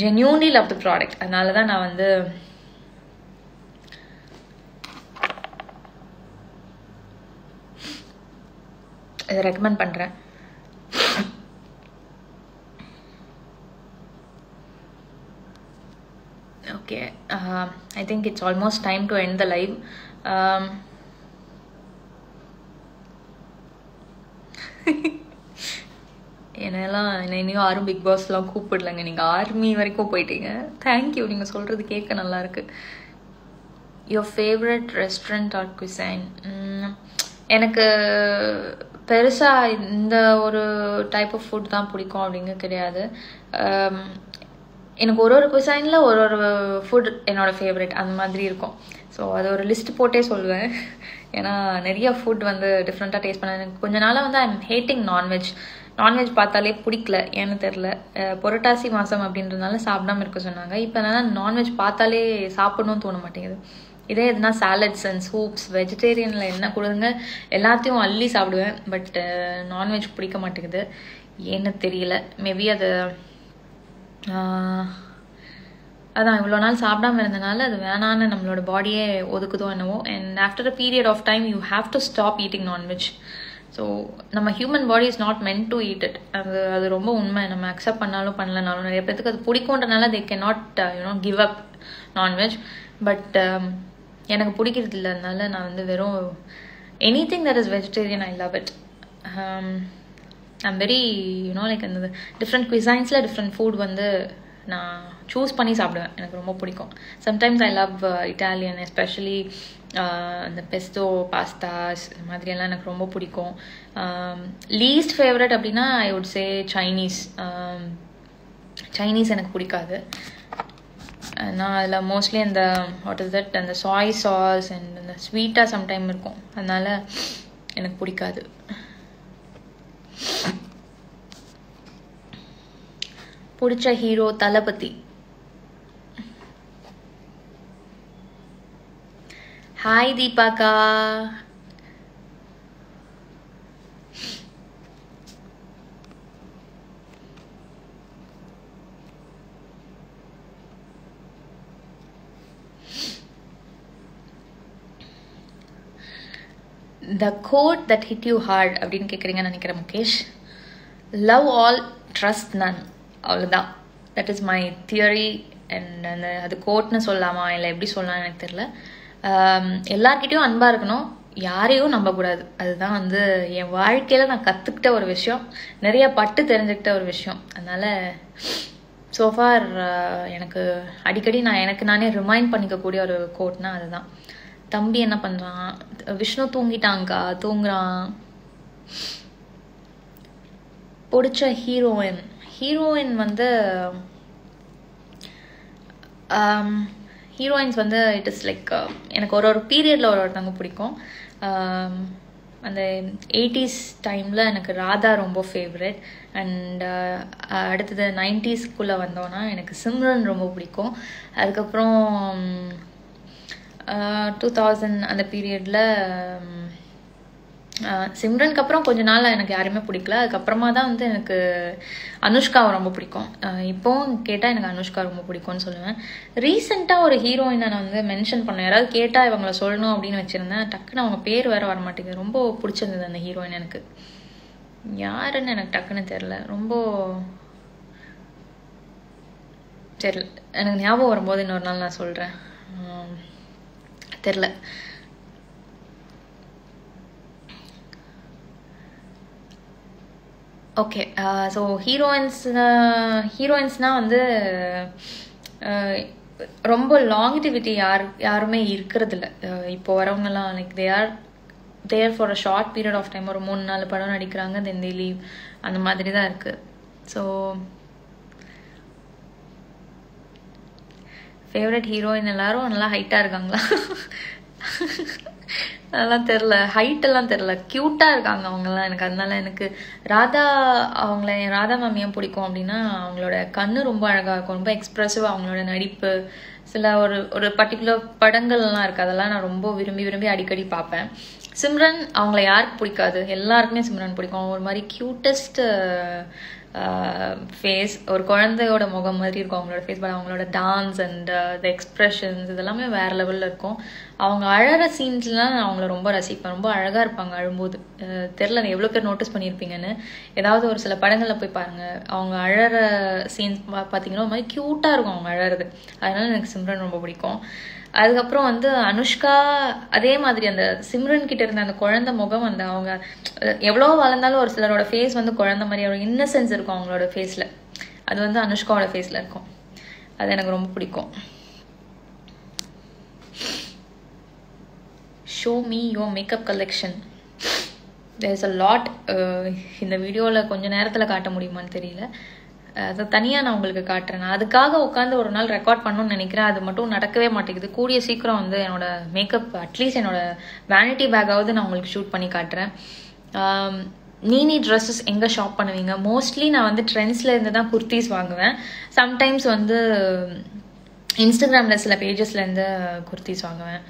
genuinely love the product அதனால தான் நான் வந்து இதை ரெக்கமெண்ட் பண்ணுறேன் Uh-huh. i think it's almost time to end the live. Um, என்னெல்லாம் என்ன இனியும் யாரும் பிக் பாஸ்லாம் கூப்பிடலங்க. நீங்கள் ஆர்மி வரைக்கும் போயிட்டீங்க. தேங்க்யூ நீங்கள் சொல்கிறது கேட்க நல்லாயிருக்கு your favourite restaurant or cuisine எனக்கு பெருசாக இந்த ஒரு டைப் ஆஃப் ஃபுட் தான் பிடிக்கும் அப்படிங்க கிடையாது. Um, எனக்கு ஒரு ஒரு குசைனில் ஒரு ஒரு ஃபுட் என்னோடய ஃபேவரட் அந்த மாதிரி இருக்கும். ஸோ அது ஒரு லிஸ்ட் போட்டே சொல்லுவேன் ஏன்னா நிறைய ஃபுட் வந்து டிஃப்ரெண்ட்டாக டேஸ்ட் பண்ண எனக்கு கொஞ்ச நாளாக வந்து I am hating nonveg nonveg பார்த்தாலே பிடிக்கல ஏன்னு தெரில புரட்டாசி மாதம் அப்படின்றதுனால சாப்பிடாம இருக்க சொன்னாங்க. இப்போ என்னன்னா நான்வெஜ் பார்த்தாலே சாப்பிடணும்னு தோண மாட்டேங்குது. இதே எதுனா சாலட்ஸ் அண்ட் சூப்ஸ் வெஜிடேரியனில் என்ன கொடுங்க எல்லாத்தையும் அள்ளி சாப்பிடுவேன். பட் நான்வெஜ் பிடிக்க மாட்டேங்குது. ஏன்னு தெரியல. மேபி அதை அதான் இவ்வளோ நாள் சாப்பிடாம இருந்தனால அது வேணான்னு நம்மளோட பாடியே ஒதுக்குதோ என்னவோ. And after a period of time you have to stop eating nonveg so நம்ம human body is not meant to eat it அது அது ரொம்ப உண்மை. நம்ம அக்செப்ட் பண்ணாலும் பண்ணலனாலும் நிறைய பேத்துக்கு அது பிடிக்கும்ன்றனால they can not you know give up non veg but எனக்கு பிடிக்கிறது இல்லை அதனால நான் வந்து வெறும் anything that is vegetarian I love it I'm very you know like அந்த டிஃப்ரெண்ட் குவிசைன்ஸில் டிஃப்ரெண்ட் ஃபுட் வந்து நான் சூஸ் பண்ணி சாப்பிடுவேன். எனக்கு ரொம்ப பிடிக்கும். Sometimes I love Italian especially அந்த பெஸ்டோ பாஸ்தாஸ் இந்த மாதிரியெல்லாம் எனக்கு ரொம்ப பிடிக்கும். Um, லீஸ்ட் ஃபேவரட் அப்படின்னா I would say Chinese Chinese எனக்கு பிடிக்காது. நான் அதில் மோஸ்ட்லி அந்த வாட் இஸ் தட் அந்த சாய் சாஸ் அண்ட் அந்த ஸ்வீட்டாக சம்டைம் இருக்கும். அதனால எனக்கு பிடிக்காது. பிடிச்ச hero Thalapathy. Hi தீபாக்கா the quote that hit you hard அப்படின்னு கேட்குறீங்கன்னு நினைக்கிறேன் Mukesh. Love all trust none அவ்வளோதான் that is my theory and அந்த அது கோட்னு சொல்லலாமா இல்லை எப்படி சொல்லலாம்னு எனக்கு தெரில um, எல்லார்கிட்டையும் அன்பாக இருக்கணும். யாரையும் நம்பக்கூடாது. அதுதான் வந்து என் வாழ்க்கையில் நான் கற்றுக்கிட்ட ஒரு விஷயம். நிறைய பட்டு தெரிஞ்சுக்கிட்ட ஒரு விஷயம். அதனால் சோஃபார் uh, எனக்கு அடிக்கடி நான் எனக்கு நானே ரிமைண்ட் பண்ணிக்கக்கூடிய ஒரு கோட்னா அதுதான். தம்பி என்ன பண்ணுறான் விஷ்ணு தூங்கிட்டாங்க்கா தூங்குறான். பிடிச்ச ஹீரோயின் ஹீரோயின் வந்து um, ஹீரோயின்ஸ் வந்து இட் இஸ் லைக் எனக்கு ஒரு ஒரு பீரியடில் ஒரு ஒருத்தவங்க பிடிக்கும். Um, அந்த எயிட்டிஸ் டைமில் எனக்கு ராதா ரொம்ப ஃபேவரட் அண்ட் uh, அடுத்தது நைன்டிஸ்க்குள்ளே வந்தோன்னா எனக்கு சிம்ரன் ரொம்ப பிடிக்கும். அதுக்கப்புறம் டூ தௌசண்ட் அந்த பீரியடில் சிம்ரனுக்கு அப்புறம் கொஞ்ச நாள் எனக்கு யாருமே பிடிக்கல. அதுக்கப்புறமா தான் வந்து எனக்கு அனுஷ்காவை ரொம்ப பிடிக்கும். இப்போவும் கேட்டால் எனக்கு அனுஷ்கா ரொம்ப பிடிக்கும்னு சொல்லுவேன். ரீசெண்டாக ஒரு ஹீரோயினை நான் வந்து மென்ஷன் பண்ணேன். யாராவது கேட்டால் இவங்களை சொல்லணும் அப்படின்னு வச்சுருந்தேன். டக்குன்னு அவங்க பேர் வேறு வர மாட்டேங்குது. ரொம்ப பிடிச்சிருந்தது அந்த ஹீரோயின் எனக்கு. யாருன்னு எனக்கு டக்குன்னு தெரில ரொம்ப தெரில எனக்கு ஞாபகம் வரும்போது இன்னொரு நாள் நான் சொல்கிறேன் தெரில. ஓகே ஸோ ஹீரோயின்ஸ் ஹீரோயின்ஸ்னால் வந்து uh, ரொம்ப லாங்கிட்டிவிட்டி யார் யாருமே இருக்கிறதில்ல. Uh, இப்போ வரவங்கலாம் like they are there for a short period of time ஒரு மூணு நாலு படம் நடிக்கிறாங்க தென் தே லீவ் அந்த மாதிரி தான் இருக்குது ஸோ ஃபேவரட் ஹீரோயின் எல்லாரும் நல்லா ஹைட்டாக இருக்காங்களா? அதெல்லாம் தெரில ஹைட் எல்லாம் தெரில க்யூட்டாக இருக்காங்க அவங்கெல்லாம். எனக்கு அதனால எனக்கு ராதா அவங்கள ராதா மேம் ஏன் பிடிக்கும் அப்படின்னா அவங்களோட கண்ணு ரொம்ப அழகாக இருக்கும். ரொம்ப எக்ஸ்ப்ரெசிவ் அவங்களோட நடிப்பு. சில ஒரு ஒரு பர்டிகுலர் படங்கள்லாம் இருக்குது அதெல்லாம் நான் ரொம்ப விரும்பி விரும்பி அடிக்கடி பார்ப்பேன். சிம்ரன் அவங்கள யாருக்கு பிடிக்காது? எல்லாருக்குமே சிம்ரன் பிடிக்கும். ஒரு மாதிரி க்யூட்டஸ்ட் Uh, ஃபேஸ் ஒரு குழந்தையோட முகம் மாதிரி இருக்கும் அவங்களோட ஃபேஸ் பட் அவங்களோட டான்ஸ் அண்ட் த எக்ஸ்ப்ரெஷன்ஸ் இதெல்லாமே வேறு லெவலில் இருக்கும். அவங்க அழகிற சீன்ஸ்லாம் நான் அவங்கள ரொம்ப ரசிப்பேன். ரொம்ப அழகாக இருப்பாங்க அழும்போது. தெரில எவ்வளோ பேர் நோட்டீஸ் பண்ணியிருப்பீங்கன்னு. ஏதாவது ஒரு சில படங்களில் போய் பாருங்கள் அவங்க அழகிற சீன்ஸ் பார்த்தீங்கன்னா ஒரு மாதிரி க்யூட்டாக இருக்கும் அவங்க அழகிறது அதனால எனக்கு சிம்ரன் ரொம்ப பிடிக்கும். அதுக்கப்புறம் வந்து அனுஷ்கா அதே மாதிரி அந்த சிம்ரன் கிட்ட இருந்த அந்த குழந்தை முகம் அந்த அவங்க எவ்வளோ வளர்ந்தாலும் ஒரு சிலரோட ஃபேஸ் வந்து குழந்தை மாதிரி ஒரு இன்னசென்ஸ் இருக்கும் அவங்களோட ஃபேஸில் அது வந்து அனுஷ்காவோட ஃபேஸில் இருக்கும். அது எனக்கு ரொம்ப பிடிக்கும். Show me your makeup collection there's a lot இந்த வீடியோவில் கொஞ்சம் நேரத்தில் காட்ட முடியுமான்னு தெரியல. அதை தனியாக நான் உங்களுக்கு காட்டுறேன். நான் அதுக்காக உட்காந்து ஒரு நாள் ரெக்கார்ட் பண்ணணும்னு நினைக்கிறேன். அது மட்டும் நடக்கவே மாட்டேங்குது. கூடிய சீக்கிரம் வந்து என்னோட மேக்கப் அட்லீஸ்ட் என்னோட வேனிட்டி பேக்காவது நான் உங்களுக்கு ஷூட் பண்ணி காட்டுறேன். ஆம், நீனி ட்ரெஸ்ஸஸ் எங்கே ஷாப் பண்ணுவீங்க? மோஸ்ட்லி நான் வந்து ட்ரெண்ட்ஸில் இருந்து தான் குர்த்திஸ் வாங்குவேன். சம்டைம்ஸ் வந்து இன்ஸ்டாகிராமில் சில பேஜஸ்லேருந்து குர்த்திஸ் வாங்குவேன்.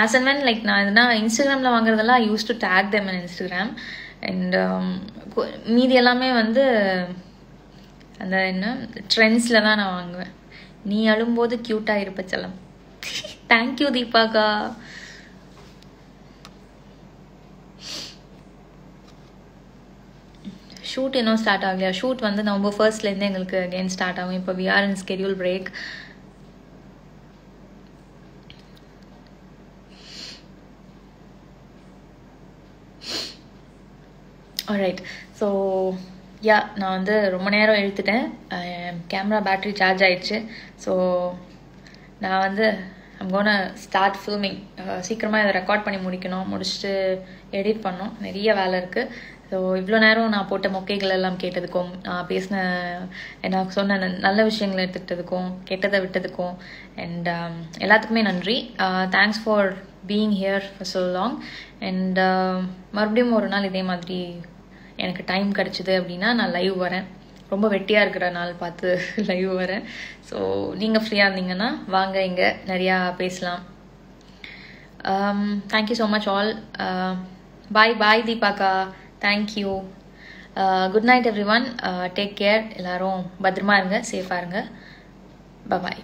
ஆஸ் அண்ட் வென் லைக் நான் எதுனா இன்ஸ்டாகிராமில் வாங்குறதெல்லாம் use to tag them in Instagram and um, மீதி எல்லாமே வந்து அந்த என்ன ட்ரெண்ட்ஸில் தான் நான் வாங்குவேன். நீ அழும்போது க்யூட்டாக இருப்ப செல்லம். தேங்க்யூ தீபாக்கா ஷூட் இன்னும் ஸ்டார்ட் ஆகலையா? ஷூட் வந்து நவம்பர் ஃபர்ஸ்ட்லேருந்து எங்களுக்கு அகெயின் ஸ்டார்ட் ஆகும். இப்போ we're in schedule break right so yeah நான் வந்து ரொம்ப நேரம் இழுத்துட்டேன். கேமரா பேட்டரி சார்ஜ் ஆயிடுச்சு. ஸோ நான் வந்து ஐம் கோன ஸ்டார்ட் ஃபில்மிங் சீக்கிரமாக இதை ரெக்கார்ட் பண்ணி முடிக்கணும். முடிச்சுட்டு எடிட் பண்ணணும். நிறைய வேலை இருக்குது ஸோ இவ்வளோ நேரம் நான் போட்ட மொக்கைகள் எல்லாம் கேட்டதுக்கும் நான் பேசின நான் சொன்ன ந- நல்ல விஷயங்களை எடுத்துக்கிட்டதுக்கும் கெட்டதை விட்டதுக்கும் அண்ட் um, எல்லாத்துக்குமே நன்றி. Thanks for being here for so long and மறுபடியும் ஒரு நாள் இதே மாதிரி எனக்கு டைம் கிடச்சிது அப்படின்னா நான் லைவ் வரேன். ரொம்ப வெட்டியாக இருக்கிற நாள் பார்த்து [LAUGHS] லைவ் வரேன். ஸோ நீங்கள் ஃப்ரீயாக இருந்தீங்கன்னா வாங்க இங்கே நிறையா பேசலாம். Thank you so much all bye bye தீபாக்கா. Thank you good night everyone take care எல்லாரும் பத்திரமா இருங்க சேஃபாக இருங்க. பாய்